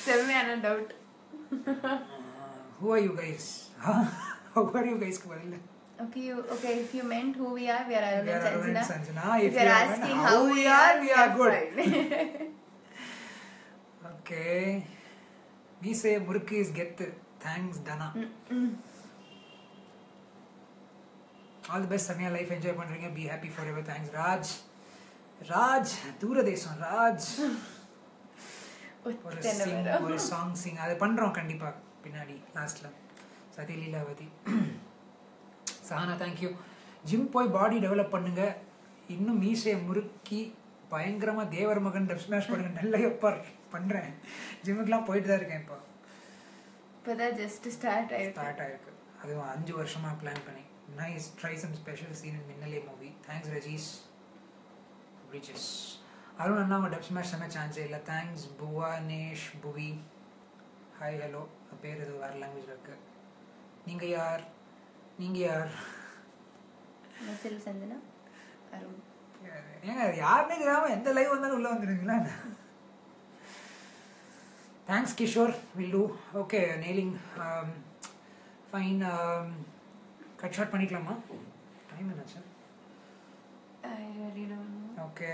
செம்மையான doubt who are you guys who are you கைஸ்க்கு பதில்? Okay, you, okay. If you meant who we are, we are We and Sanjana. Sanjana. If, If you're asking how we are, we are good. fine. Okay Meesaya Murukku is கெத்து thanks Dhana all the best சமயா life enjoy பண்றீங்க be happy forever thanks Raj Raj தூரதேசம் Raj ஒரு சிங். ஒரு song sing அது பண்றோம் கண்டிப்பா பின்னாடி லாஸ்ட்ல சதி லீலாவதி சஹானா தேங்க்யூ ஜிம் போய் பாடி டெவலப் பண்ணுங்க. இன்னும் மீசையை முறுக்கி பயங்கரமா தேவர் மகன் ஸ்மாஷ் பண்ணுங்க. நல்ல எப்பர் பண்றேன். ஜிம்முக்குலாம் போயிட்டு தான் இருக்கேன் இப்போ. இப்பதான் just start ஆயிருக்கு. ஸ்டார்ட் ஆயிருக்கு. அதுவும் அஞ்சு வருஷமா பிளான் பண்ணி. Nice try some special scene in Minnale movie thanks Rajeesh riches Arun அண்ணா உங்க டப் ஸ்மாஷ் செம்ம சான்ஸே இல்லை. தேங்க்ஸ் புவனேஷ் புவி ஹாய் ஹலோ பேர் இது வேறு லாங்குவேஜில் இருக்கு. நீங்க யார்? நீங்க யார்? Myself, Sanjana. Arun. ஏங்க யாருன்னே தெரியாம எந்த லைவ் வந்தாலும் உள்ள வந்துடுவீங்களா thanks Kishore will do okay nailing fine cut short பண்ணிக்கலாமா? Time know. ஓகே.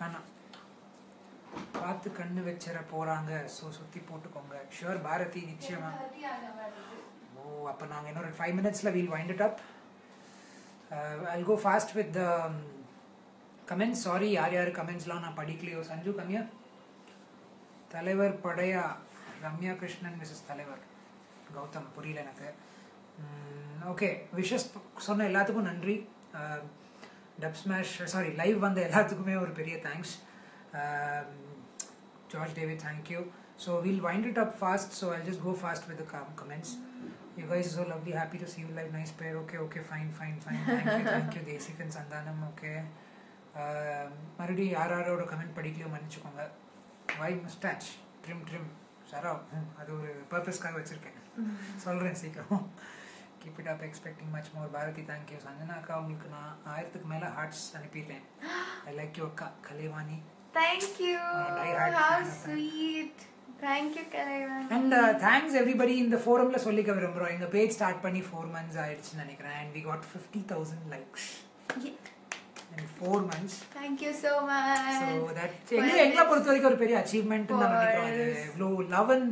வேணாம் பார்த்து கண்ணு வச்சிட போறாங்க. ஸோ சுத்தி போட்டுக்கோங்க. ஷுவர் பாரதி நிச்சயமா. ஓ அப்போ நாங்கள் இன்னொரு ஃபைவ் மினிட்ஸில் we'll wind it up I'll go fast with the comments sorry யார் யார் கமெண்ட்ஸ்லாம் நான் படிக்கலையோ? சஞ்சு கம்யா தலைவர் படையா ரம்யா கிருஷ்ணன் மிஸ்ஸஸ் தலைவர். கௌதம் புரியல எனக்கு. Mm, ஓகே விஷஸ் சொன்ன எல்லாத்துக்கும் நன்றி. டப் ஸ்மாஷ் சாரி லைவ் வந்த எல்லாத்துக்குமே ஒரு பெரிய thanks George David thank you so we'll wind it up fast so I just go fast with comments You guys are so lovely. Happy to see you live. Nice pair. Okay, okay, fine, fine, fine. Thank you, thank you. Desik and Sandanam. Okay. Uh, மறுபடியும் யார் யாரோட comment படிக்கலையோ மன்னிச்சுக்கோங்க வை moustache trim trim சரா அது ஒரு பர்பஸ்க்காக வச்சுருக்கேன் சொல்கிறேன் சீக்கிரம் keep it up expecting much more Bharathi thank you Sanjana அக்கா உங்களுக்கு நான் ஆயிரத்துக்கு மேலே ஹார்ட்ஸ் அனுப்பிட்டேன் ஐ லைக் யூ அக்கா Kalaivani you. die-hard and thanks everybody இந்த ஃபோரம்ல சொல்லிக்க விரும்புகிறோம் எங்கள் பேஜ் ஸ்டார்ட் பண்ணி ஃபோர் மந்த்ஸ் ஆயிடுச்சுன்னு நினைக்கிறேன். And we got fifty thousand likes in four months Thank you so much. So that எங்களை எங்களை பொறுத்த வரைக்கும் ஒரு பெரிய அச்சீவ்மெண்ட் தான் நினைக்கிறோம். அது இவ்வளோ love and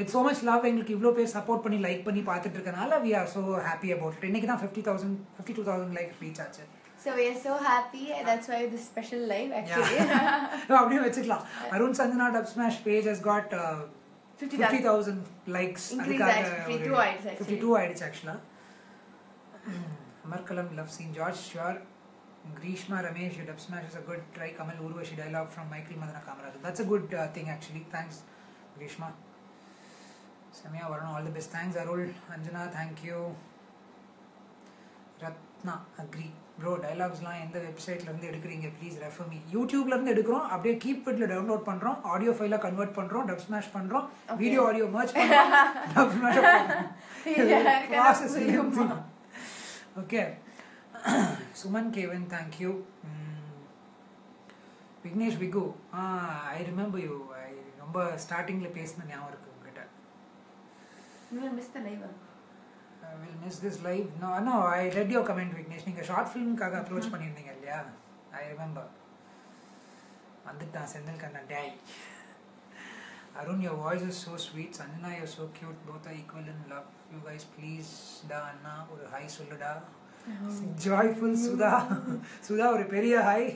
with so much love எங்களுக்கு இவ்வளோ பேர் சப்போர்ட் பண்ணி லைக் பண்ணி பார்த்துட்டு இருக்கனால we are so happy about it இன்னைக்கு தான் fifty thousand fifty two thousand like reach ஆச்சு. So we are so happy. That's why this special live actually. (laughs) அப்படியே வச்சுக்கலாம் Arun Santhana Dubsmash page has got 50,000. Fifty thousand likes Increase ஆயிடுச்சு. 52 ஆயிடுச்சு fifty actually. Two ஆயிடுச்சு ஆக்சுவலாக Amarkalam love scene George sure Grishma Ramesh, your dub smash is a good try. Kamal Urvashi dialogue from Michael Madana Kamaraj. That's a good uh, thing actually. Thanks, Grishma. Samya Varun, all the best. Thanks, Arul. Anjana, thank you. Ratna agri Bro டைலாக்ஸ்லாம் எந்த வெப்சைட்ல இருந்து எடுக்கிறீங்க? Please refer me யூடியூப்ல இருந்து எடுக்கிறோம். அப்படியே keep இட்ல download பண்றோம். ஆடியோ ஃபைல கன்வெர்ட் பண்றோம். Dub smash Okay. Video audio dub smash process okay Suman haven thank you Vignesh Vigu I remember you ரொம்ப ஸ்டார்டிங்கில் பேசின ஞாபகம் இருக்கு உங்ககிட்ட. You will miss will miss this live. No, no, I read your comment, Vignesh. நீங்கள் short ஃபிலிம்காக approach பண்ணியிருந்தீங்க இல்லையா? ஐ ரிமெம்பர் வந்துட்டான் செந்தில் கண்ணா டேய். Arun your voice is so sweet Sanjana your so cute both are equal in love you guys please டா அண்ணா ஒரு ஹாய் சொல்லுடா. ஜாய்ஃபுல் சுதா. சுதா ஒரு பெரிய ஹாய்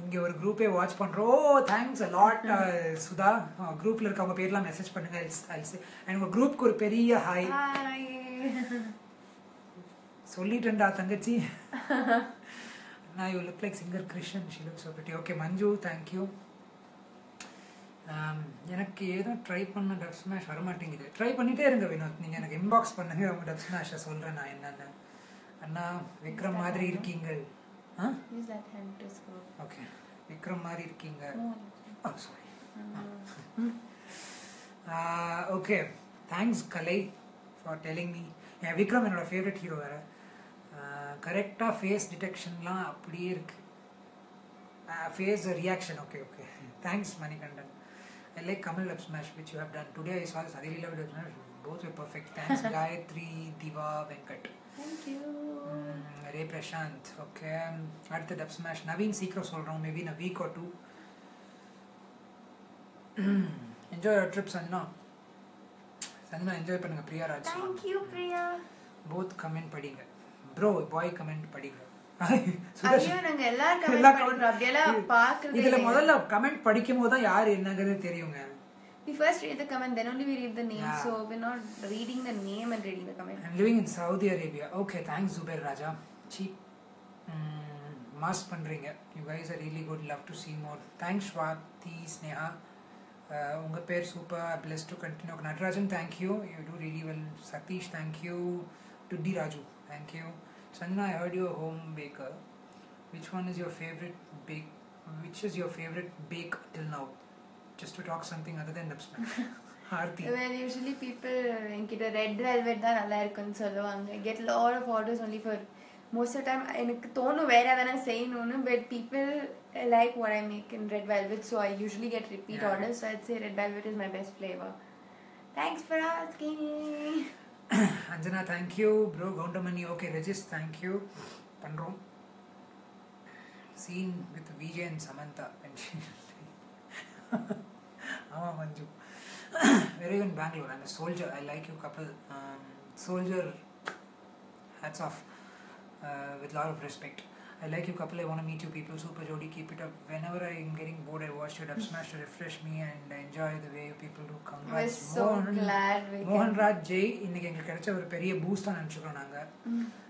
இங்க ஒரு குரூப்பே வாட்ச் பண்றோம். Oh thanks lot Sudha. குரூப்ல இருக்கவங்க பேர்லாம் மெசேஜ் பண்ணுங்க அண்ட் உங்க குரூப்க்கு ஒரு பெரிய ஹாய். சொல்லிட்டேன்டா தங்கச்சி. you look like singer Krishan she looks so pretty. Okay Manju you. Um, எனக்கு ஏதோ ட்ரை பண்ண டப் ஸ்மாஷ் வர மாட்டேங்குது ட்ரை பண்ணிட்டே இருங்க வினோத். நீங்கள் எனக்கு இன்பாக்ஸ் பண்ணுங்க உங்கள் டப் ஸ்மாஷை சொல்கிறேன் நான் என்னென்னு. அண்ணா விக்ரம் மாதிரி இருக்கீங்க ஆ scroll. ஓகே விக்ரம் மாதிரி இருக்கீங்க sorry okay thanks Kalai for telling me என் விக்ரம் என்னோட ஃபேவரட் ஹீரோ வேறு. கரெக்டாக ஃபேஸ் டிடெக்ஷன்லாம் அப்படியே இருக்கு. Face reaction okay okay thanks Manikandan I like Kamal lip smash which you have done today I sauce அதிலி love lip smash both perfect thanks Gayathri Diva Venkat You. ரே Prashanth. Okay. அடுத்த dub smash. Naveen சீக்கிரம் சொல்கிறோம் maybe a week or two enjoy trip Sanjana. Sanjana enjoy பண்ணுங்க. Priya Raj you, Priya. Both comment படிங்க. Bro பாய் comment படிங்க. (laughs) இதுல. முதல்ல comment படிக்கும் போது தான் யார் என்னங்கிறது தெரியுங்க. We first read the comment, then only we read the name. Yeah. So we're not reading the name and reading the comment. I'm living in Saudi Arabia. Okay, thanks Zubair Raja. Cheap. Mm, mass பண்றீங்க you guys are really good love to see more thanks Swathi Sneha Uh, உங்க பேர் super please do continue Natarajan thank you you too really well Sathish thank you Dutee Raju thank you Sanjana I heard your home baker which one is your favourite bake which is your favourite bake till now Just to talk something other than Aarthi Well, usually people என்கிட்ட red velvet தான் நல்லா இருக்குன்னு சொல்லுவாங்க get lot of orders only for most of time எனக்கு தோணும் வேற எதனா செய்யணும்னு but people like what I make in red velvet so I usually get repeat Yeah. Orders so I'd say red velvet is my best flavour thanks for asking (coughs) Anjana thank you bro Goundamani okay Regis thank you பண்ணுறோம் scene with Vijay and Samantha (laughs) ஆமாம் Manju very good Bangalore and soldier I like you கப்பல் soldier hats off with lot of respect I like you couple. I want to meet you people. Super Jody, keep it up. Whenever I'm getting bored, I watch your dub smash to refresh me and enjoy the way you people do. I was Congrats. so Mohan- glad we can- Mohanraj Jai இன்னைக்கு எங்களுக்கு கிடைச்ச ஒரு பெரிய பூஸ்டாக நினச்சிக்கிறோம் நாங்கள்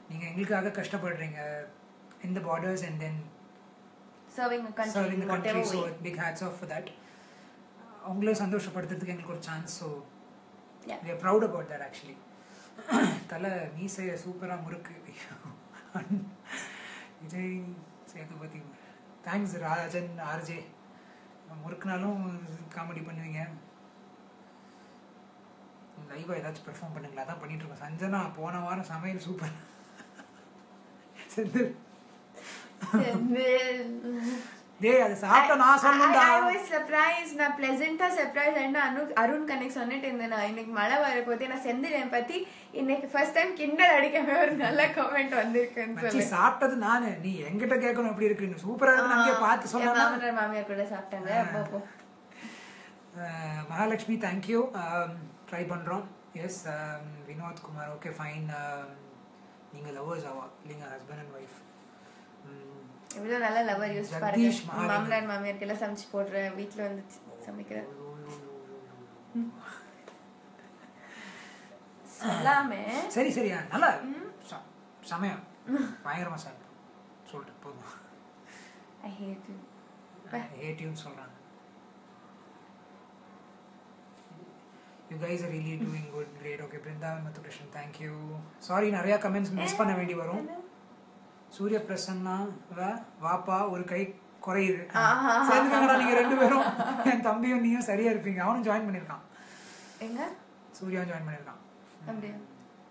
நீங்கள் எங்களுக்காக கஷ்டப்படுறீங்க in the borders and then serving a country serving in the whatever country. So way. அவங்களே சந்தோஷப்படுத்துறதுக்கு எங்களுக்கு ஒரு chance so are proud about that actually. (clears throat) தலை மீசைய சூப்பராக முறுக்கு. (laughs) விஜய் சேதுபதி தேங்க்ஸ் ராஜன் ஆர்ஜே முறுக்குனாலும் காமெடி பண்ணுவீங்க. லைவாக ஏதாச்சும் பெர்ஃபார்ம் பண்ணுங்களா? அதான் பண்ணிட்டு இருக்கோம். சஞ்சனா போன வாரம் சமையல் சூப்பர் (laughs) செந்தில். செந்தில். டேய் அது சாப்பிட்ட நான் சொல்லணும்டா. Surprised. நான் pleasant-ஆ surprised ஆயிட்டு அனு- அருண் கணேஷ் சொல்லிட்டு இருந்தேன் நான். இன்னைக்கு மழை வரப்போதே நான் செந்தில் என்னை பத்தி இன்னைக்கு ஃபர்ஸ்ட் டைம் கிண்டல் அடிக்கவே ஒரு நல்ல கமெண்ட் வந்திருக்குன்னு சொல்லி. சாப்பிட்டது நானு. நீ என்கிட்ட கேட்கணும் எப்படி இருக்குன்னு. சூப்பரா இருக்கு. அங்கேயே பார்த்து என் சொன்னா மாமனார் மாமியார் கூட சாப்பிட்டாங்க. அப்போ மகாலட்சுமி தேங்க்யூ ட்ரை பண்றோம். Yes Vinod Kumar okay fine நீங்க லவர்ஸ் ஆவா? இல்லைங்க ஹஸ்பண்ட் அண்ட் ஒய்ஃப் எவ்வளவு நல்ல லவர் யூஸ் பாருங்க. மாமனார் மாமியாருக்கு எல்லாம் சமைச்சு போடுறேன். வீட்டுல வந்து சமைக்கிறேன். சொல்லாம. சரி சரியா நல்லா சமயம். பயங்கரமா சாப்பிட்டோம் சொல்லிட்டு போதும். ஐ ஹேட் யூ ஏடியூன்னு சொல்றாங்க. You guys are really doing good great okay Brindavan மத்து கிருஷ்ணன் தேங்க்யூ சாரி நிறைய கமெண்ட்ஸ் மிஸ் பண்ண வேண்டி வரும். சூரிய பிரசன்னா வாப்பா ஒரு கை குறையுது. சேர்ந்துக்கங்கடா நீங்க ரெண்டு பேரும். என் தம்பியும் நீயும் சரியா இருப்பீங்க. அவனும் ஜாயின் பண்ணிருக்கான் எங்க? சூர்யாவும் ஜாயின் பண்ணிருக்கான்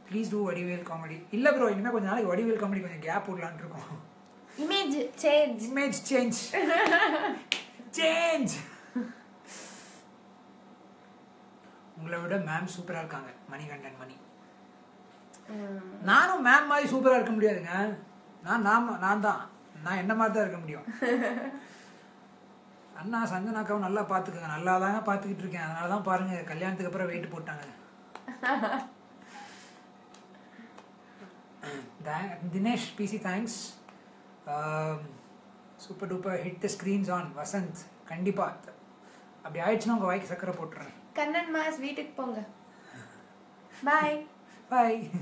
ப்ளீஸ் டூ வடிவேல் காமெடி இல்ல ப்ரோ இனிமே கொஞ்ச நாளைக்கு வடிவேல் காமெடி கொஞ்சம் கேப் விடலான்னு இருக்கோம். Image change image change change உங்களை விட மேம் சூப்பரா இருக்காங்க. மணிகண்டன் மணி. நானும் மேம் மாதிரி சூப்பரா இருக்க முடியாதுங்க. நான் நான் நான் தான் நான் என்ன மாதிரி தான் இருக்க முடியும்? (laughs) அண்ணா சஞ்சனாக்காவும் நல்லா பார்த்துக்கங்க நல்லா தாங்க பார்த்துக்கிட்டு இருக்கேன். அதனால தான் பாருங்க கல்யாணத்துக்கு அப்புறம் வெயிட் போட்டாங்க. Dinesh PC thanks super duper hit the screens on Vasanth கண்டிப்பா. அப்படி ஆயிடுச்சுன்னா உங்க வாய்க்கு சக்கரை போட்டுறேன். கண்ணன் மாஸ் வீட்டுக்கு போங்க. பாய் Bye. (laughs)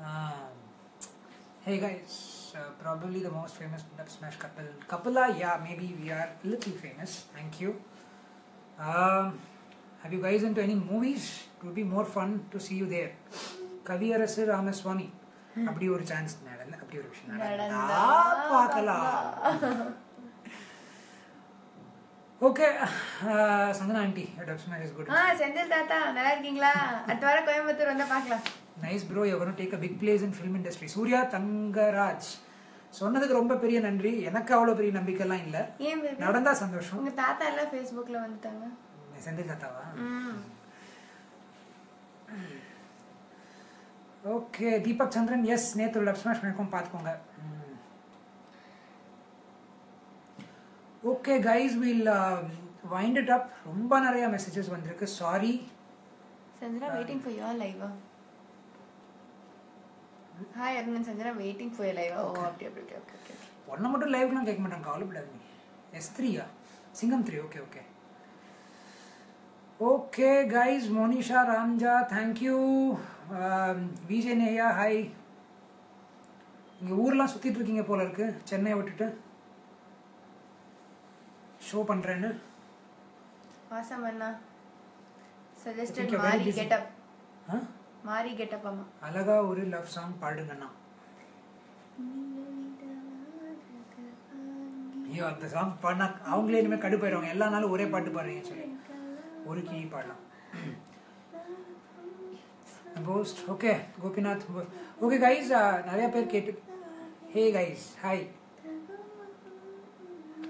um, (laughs) hey guys, uh, probably the most famous dub smash couple. Kapila, yeah, maybe we are little famous. Thank you. Um, have you guys into any movies? It would be more fun to see you there. கவியரசு ராமசுவாமி அப்படி ஒரு chance நடந்த அப்படி ஒரு விஷயம் நடந்தா பார்க்கலாம் okay Santhana aunty dub smash is good ஆ செந்தில் தாத்தா நல்லா இருக்கீங்களா அடுத்த வாரம் கோயம்புத்தூர் வந்தா பார்க்கலாம் nice bro you take a big place in film industry Suriya Thangaraj சொன்னதுக்கு ரொம்ப பெரிய நன்றி. எனக்கு அவ்வளோ பெரிய நம்பிக்கைலாம் இல்லை? நடந்தா சந்தோஷம். உங்க தாத்தா எல்லாம் ஃபேஸ்புக்ல வந்துட்டாங்க. செந்தில் தாத்தாவா? ஓகே தீபக் சந்திரன் எஸ் நேற்று லப் ஸ்மாஷ் பண்ணிருக்கோம் பார்த்துக்கோங்க. Okay guys will wind it up ரொம்ப நிறைய மெசேஜஸ் வந்திருக்கு. Sorry Sanjana waiting for your லைவா hi Arunan Sanjana waiting for லைவா ஓ அப்படி அப்படி ஓகே ஓகே ஓகே ஒன்றை மட்டும் லைவ்லாம் கேட்க மாட்டாங்க கவலைப்படாது நீ S த்ரீயா Singam three okay okay okay guys Monisha Ramja thank you Vijay நேயா hi இங்கே ஊர்லாம் சுற்றிட்டு இருக்கீங்க போல இருக்கு. சென்னையை விட்டுட்டு. ஷோ பண்ணுறேன்னு வாசம் அண்ணா. சஜஸ்டட் மாரி busy. கெட்டப் ஆ மாரி கெட்டப் அழகா ஒரு லவ் சாங் பாடுங்கண்ணா. ஐயோ அந்த சாங் பாடினா அவங்களே இனிமேல் கடுப்பாயிடுவாங்க. எல்லா நாளும் ஒரே பாட்டு பாடுறீங்க சொல்லி. ஒரு கிளி பாடலாம். Post okay Gopinath. Okay guys நிறைய பேர் கேட்டு. ஹே கைஸ் ஹாய்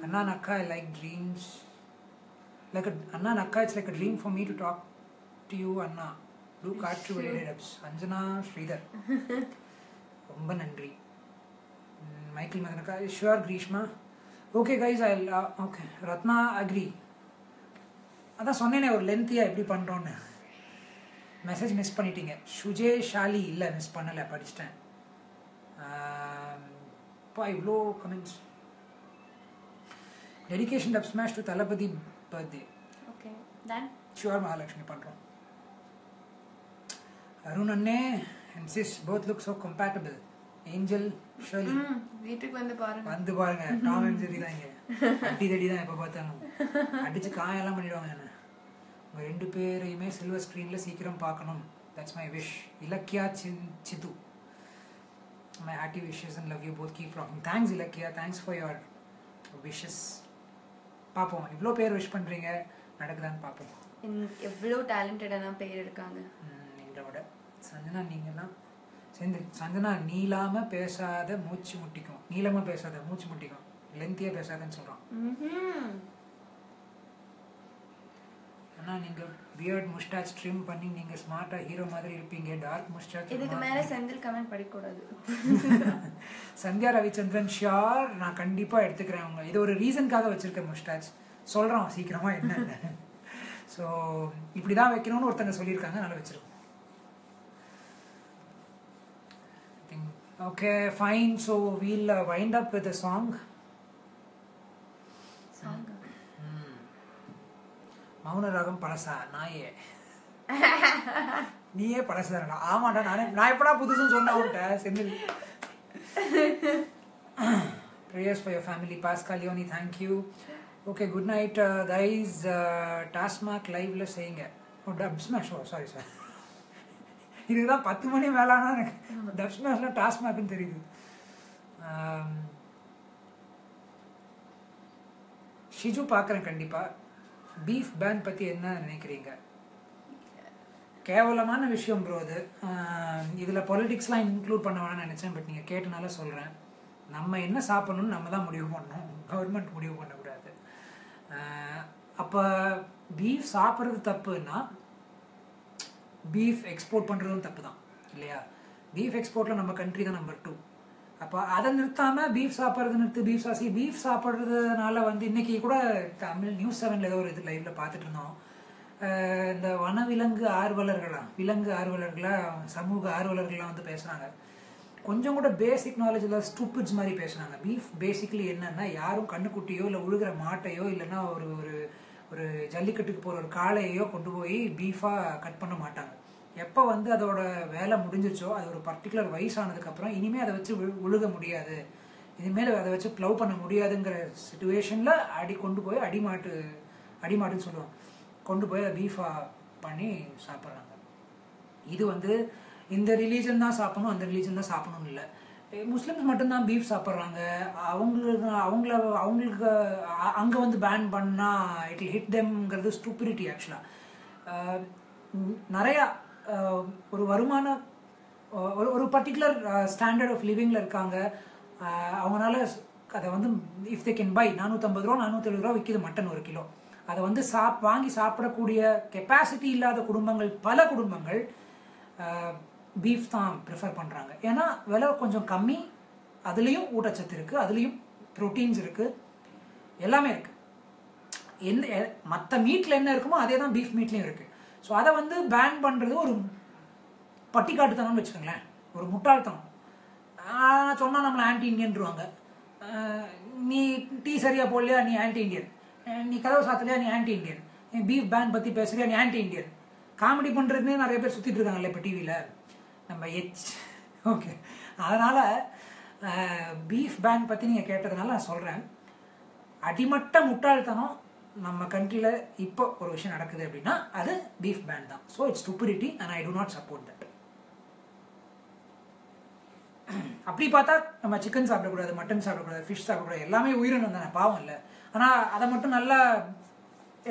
அண்ணா நக்கா ஐ லைக் ட்ரீம்ஸ் லைக் அண்ணா நக்கா it's like a dream for me to talk to you அண்ணா. டூ காற்று அப்ஸ் அஞ்சனா ஸ்ரீதர் ரொம்ப நன்றி. Michael மதனக்கா sure Grishma okay guys I okay Ratna agree அதான் சொன்னேனே ஒரு லென்த்தியாக எப்படி பண்ணுறோன்னு மெசேஜ் மிஸ் பண்ணிட்டீங்க. சுஜே ஷாலி இல்லை மிஸ் பண்ணலை படிச்சிட்டேன். இப்போ இவ்வளோ comments dedication dub smash to Thalapathy birthday okay done sure Mahalakshmi பண்ணுறோம் அருண் அண்ணே and sis both look so comfortable Angel Shirley வீட்டுக்கு வந்து பாருங்க. வந்து பாருங்க. டாம் அண்ட் ஜெரி தான் இங்க. அடி தடி தான் எப்போ பார்த்தாலும். அடிச்சு காயெல்லாம் பண்ணிடுவாங்க என்ன? உங்க ரெண்டு பேரையுமே சில்வர் ஸ்க்ரீன்ல சீக்கிரம் பார்க்கணும். That's my wish Ilakkiya sin Sidhu. My hearty wishes and love you both keep rocking thanks Ilakkiya. Thanks for your wishes பார்ப்போம். இவ்வளோ பேர் விஷ் பண்ணுறீங்க நடக்குதான்னு பார்ப்போம். எவ்வளோ டேலண்டடான பேர் இருக்காங்க. எங்களை விட. சஞ்சனா நீங்கெல்லாம் சேர்ந்து சஞ்சனா நீளாம பேசாத மூச்சு முட்டிக்கும். நீளமா பேசாத மூச்சு முட்டிக்கும். லென்த்தியா பேசாதன்னு சொல்றான். ம்ஹும். ஆனா நீங்க பியர்ட் முஸ்டாச் ட்ரிம் பண்ணி நீங்க ஸ்மார்ட்டா ஹீரோ மாதிரி இருப்பீங்க. டார்க் முஸ்டாச் இதுக்கு மேல செந்தில் கமெண்ட் படிக்கக்கூடாது. (laughs) சந்தியா ரவிச்சந்திரன் ஷியார் நான் கண்டிப்பா எடுத்துக்கிறேன் அவங்க. இது ஒரு ரீசனுக்காக வச்சிருக்கேன் முஸ்டாச் சொல்றோம் சீக்கிரமா என்னன்னு ஸோ (laughs) இப்படிதான் வைக்கணும்னு ஒருத்தங்க சொல்லியிருக்காங்க அதனால வச்சிருக்கோம். Okay fine so we'll wind up with song song Mouna Raagam பழசா? நாயே. (laughs) நீயே பழசு தானடா ஆமாடா நானே நான் எப்படா புதுசுன்னு சொன்னேன் அவன்கிட்ட Senthil. Prayers for your family பாஸ்கா Leoni thank you okay good night guys TASMAC லைவ்ல செய்யுங்க. Oh dub smash oh sorry sir இதுதான் பத்து மணி மேலானா எனக்கு டப் டாஸ்மாக்னு தெரியுது. ஷிஜு பார்க்குறேன் கண்டிப்பாக பீஃப் பேன் பற்றி என்ன நினைக்கிறீங்க? கேவலமான விஷயம் ப்ரோ அது. இதில் பொலிட்டிக்ஸ்லாம் இன்க்ளூட் பண்ண வேணாம்னு நினச்சேன் பட் நீங்கள் கேட்டனால சொல்கிறேன் நம்ம என்ன சாப்பிட்ணும்னு நம்ம தான் முடிவு பண்ணணும். கவர்மெண்ட் முடிவு பண்ணக்கூடாது. அப்போ பீஃப் சாப்பிட்றது தப்புன்னா பீஃப் எக்ஸ்போர்ட் பண்ணுறதும் தப்பு தான் இல்லையா பீஃப் எக்ஸ்போர்ட்டில் நம்ம கண்ட்ரி தான் நம்பர் டூ அப்போ அதை நிறுத்தாமல் பீஃப் சாப்பிட்றது நிறுத்து பீஃப் சாசி பீஃப் சாப்பிட்றதுனால வந்து இன்றைக்கி கூட தமிழ் நியூஸ் செவனில் ஏதோ ஒரு இது லைவில் பார்த்துட்டு இருந்தோம். இந்த வனவிலங்கு ஆர்வலர்களாக விலங்கு ஆர்வலர்களாக சமூக ஆர்வலர்கள்லாம் வந்து பேசுகிறாங்க கொஞ்சம் கூட பேசிக் நாலேஜ் இல்லை ஸ்டூப்பிட்ஸ் மாதிரி பேசுகிறாங்க பீஃப் பேசிக்கலி என்னென்னா யாரும் கண்ணுக்குட்டியோ இல்லை உழுகிற மாட்டையோ இல்லைன்னா ஒரு ஒரு ஒரு ஜல்லிக்கட்டுக்கு போகிற ஒரு காளையோ கொண்டு போய் பீஃபாக கட் பண்ண மாட்டாங்க. எப்போ வந்து அதோட வேலை முடிஞ்சிச்சோ அது ஒரு பர்டிகுலர் வயசானதுக்கப்புறம் இனிமேல் அதை வச்சு விழு- முடியாது. இனிமேல் அதை வச்சு ப்ளவ் பண்ண முடியாதுங்கிற சுச்சுவேஷனில் அடி கொண்டு போய் அடிமாட்டு அடிமாட்டுன்னு சொல்லுவோம் கொண்டு போய் அதை பீஃபாக பண்ணி சாப்பிட்றாங்க. இது வந்து இந்த ரிலீஜன் தான் சாப்பிடணும் அந்த ரிலீஜன் தான் சாப்பிடணும் இல்லை. முஸ்லிம்ஸ் மட்டும்தான் பீஃப் சாப்பிட்றாங்க. அவங்களுக்கு அவங்கள அவங்களுக்கு அங்கே வந்து பேன் பண்ணால் இட் ஹிட் தெம்ங்கிறது ஸ்டூபிரிட்டி ஆக்சுவலாக நிறையா ஒரு வருமான ஒரு ஒரு பர்டிகுலர் ஸ்டாண்டர்ட் ஆஃப் லிவிங்கில் இருக்காங்க. அவங்களால அதை வந்து இஃப் தே கேன் பை நானூற்றம்பது ரூபா நானூற்றி ரூபா விற்கிது மட்டன் ஒரு கிலோ. அதை வந்து சாப் வாங்கி சாப்பிடக்கூடிய கெப்பாசிட்டி இல்லாத குடும்பங்கள் பல குடும்பங்கள் பீஃப் தான் ப்ரிஃபர் பண்ணுறாங்க ஏன்னா விலை கொஞ்சம் கம்மி அதுலேயும் ஊட்டச்சத்து இருக்குது அதுலேயும் ப்ரோட்டீன்ஸ் இருக்குது எல்லாமே இருக்குது என்ன மற்ற மீட்டில் என்ன இருக்குமோ அதே தான் பீஃப் மீட்லேயும் இருக்குது ஸோ அதை வந்து பேன் பண்ணுறது ஒரு பட்டிக்காட்டுத்தனம்னு வச்சுக்கோங்களேன். ஒரு முட்டாள்தனம். சொன்னால் நம்மளை ஆன்டி இண்டியன்ருவாங்க நீ டீ சரியாக போடலையா நீ ஆன்டி இண்டியன் நீ கதவு சாத்தலையா நீ ஆன்டி இண்டியன் நீ பீஃப் பேன் பற்றி பேசுறியா நீ ஆன்டி இண்டியன் காமெடி பண்ணுறதுன்னு நிறைய பேர் சுற்றிட்டு இருக்காங்கல்ல இப்போ டிவியில் நம்ம எச் ஓகே அதனால் பீஃப் பேன் பற்றி நீங்கள் கேட்டதுனால நான் சொல்கிறேன் அடிமட்ட முட்டாள்தனம் நம்ம கண்ட்ரியில் இப்போ ஒரு விஷயம் நடக்குது அப்படின்னா அது பீஃப் பேன் தான். So it's stupidity and I do not support that அப்படி பார்த்தா நம்ம சிக்கன் சாப்பிடக்கூடாது மட்டன் சாப்பிடக்கூடாது ஃபிஷ் சாப்பிடக்கூடாது எல்லாமே உயிரினம் தானே பாவம் இல்லை. ஆனால் அதை மட்டும் நல்லா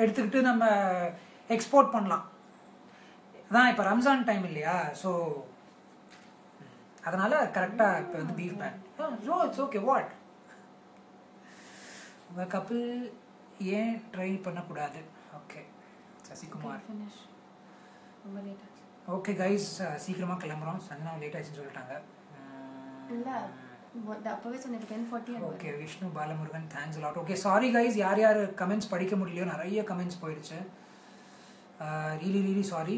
எடுத்துக்கிட்டு நம்ம எக்ஸ்போர்ட் பண்ணலாம். அதான் இப்போ ரம்ஜான் டைம் இல்லையா? ஸோ அதனால கரெக்டாக இப்போ வந்து beef ban so it's okay what உங்கள் கப்பிள் ஏன் ட்ரை பண்ணக்கூடாது? ஓகே சசிகுமார். ஓகே கைஸ் சீக்கிரமாக கிளம்புறோம். சஞ்சனா லேட் ஆச்சுன்னு சொல்லிட்டாங்க. Okay Vishnu Balamurugan thanks lot okay sorry guys யார் யார் கமெண்ட்ஸ் படிக்க முடியலையோ நிறைய கமெண்ட்ஸ் போயிடுச்சு. Really really sorry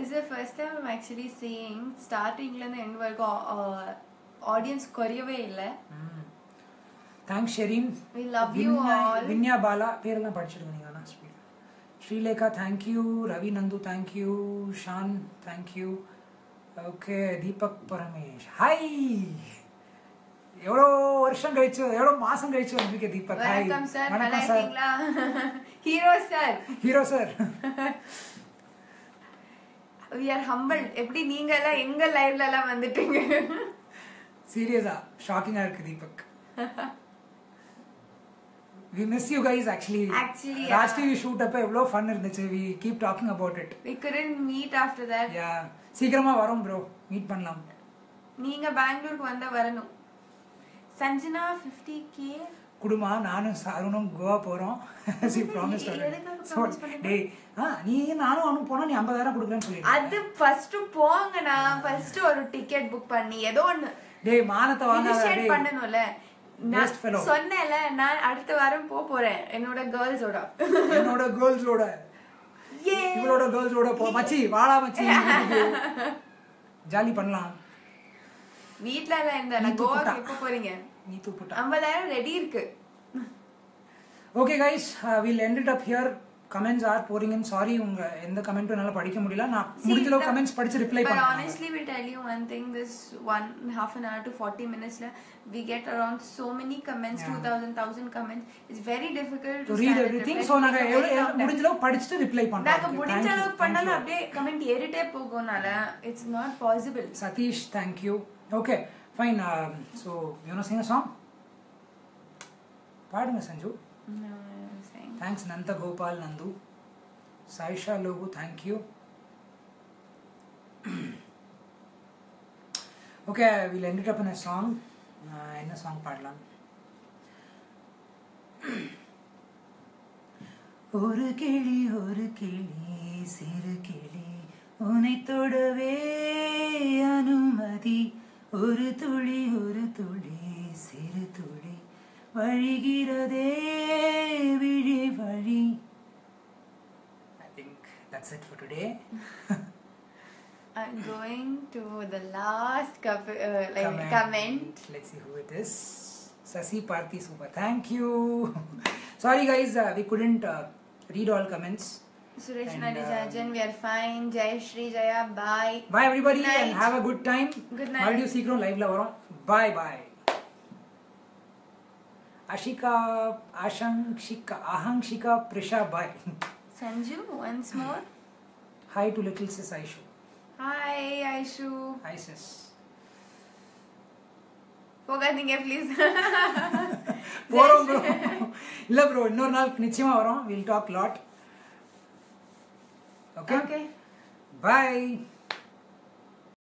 is the first time I'm actually saying ஸ்டார்டிங்லேருந்து எண்ட் வரைக்கும் ஆடியன்ஸ் குறையவே இல்லை? Thanks Sherin We love you all. Vinya Bala பேரெல்லாம் படிச்சிடுங்க நீங்கள் வேணா speed Srilekha thank you Ravi Nandu thank you Shaan thank you okay Deepak Paramesh hi எவ்வளோ வருஷம் கழிச்சு எவ்வளோ மாசம் கழிச்சு வந்திருக்கே தீபக் ஹாய் வணக்கம் sir (laughs) hero sir hero sir we are humble எப்படி நீங்க எல்லாம் எங்க லைவ்ல எல்லாம் வந்துட்டீங்க? சீரியஸா ஷாக்கிங்கா இருக்கு Deepak. Miss you guys actually Actually, Raj yeah. TV shoot அப்ப எவ்வளோ ஃபன் இருந்துச்சு. We keep talking about it we couldn't meet after that. Yeah சீக்கிரமா வரோம் ப்ரோ மீட் பண்ணலாம். நீங்க பெங்களூருக்கு வந்தா வரணும். சஞ்சனா 50k கே குடுமா நானும் அருணும் கோவா போறோம். (laughs) C promise? டேய் ஆ நீ நானும் அவனும் போனா நீ 50000 கொடுக்குறேன்னு சொல்லிருக்க அது ஃபர்ஸ்ட் போங்கண்ணா. ஃபர்ஸ்ட் ஒரு டிக்கெட் புக் பண்ணி. ஏதோ ஒண்ணு. டேய் மானத்தை டேய் பண்ணணும்ல. நான். சொன்னேன்ல நான் அடுத்த வாரம் போக போறேன். என்னோட கேர்ள்ஸோட என்னோட கேர்ள்ஸோட இவளோட கேர்ள்ஸோட போ. மச்சி வாடா மச்சி. (laughs) ஜாலி பண்ணலாம். வீட்ல எல்லாம் இருந்தா நான் கோவாக்கு. எப்போ போறீங்க? நீ தூப்புட்டா ஐம்பதாயிரம் ரெடி இருக்கு okay guys will it up here comments are boring sorry உங்க எந்த கமெண்ட்டும் என்னால படிக்க முடியல நான் முடிஞ்ச அளவு கமெண்ட்ஸ் படிச்சு ரிப்ளை பண்ணேன் honestly, we'll tell you one thing: this one half an hour to forty minutes, la, we get around so many comments, Yeah. two thousand, thousand comments. It's very difficult to நாங்க very long எவ்வளவு time. முடிஞ்ச அளவு படிச்சுட்டு reply நாங்க பண்றோம் முடிஞ்ச அளவுக்கு பண்ணாலும் அப்படியே கமெண்ட் ஏறிட்டே போகும்னால it's not possible Satish thank you okay fine so you know sing song பாடுங்க Sanju thanks Nanda Gopal Nandu Sayesha Logu thank you okay will end it up in song என்ன சாங் பாடலாம் ஒரு கிளி ஒரு கிளி சிறு கிளி உனை தொடவே அனுமதி ஒரு துளி ஒரு துளி சிறு துளி வழிகிறதே விழி வழி I think that's it for today (laughs) I'm going to the last cup, uh, like comment. Let's see who it is. Sasi Parthi Super. Thank you. (laughs) Sorry guys, uh, we couldn't uh, read all comments. Suresh And, Nadijajan, we are fine. Jai Shri Jaya, bye. Bye everybody Good night. And have a good time Good night. மறுபடியும் சீக்கிரம் லைவ்ல வரோம் bye bye Ashika Ashangshika Ahangshika Prisha bye Sanju, once more. Hi to little sis Aishu Hi, Aishu. Hi sis போகாதீங்க please போறோம் bro இல்ல bro இன்னொரு நாள் நிச்சயமா வரோம் will talk lot okay okay bye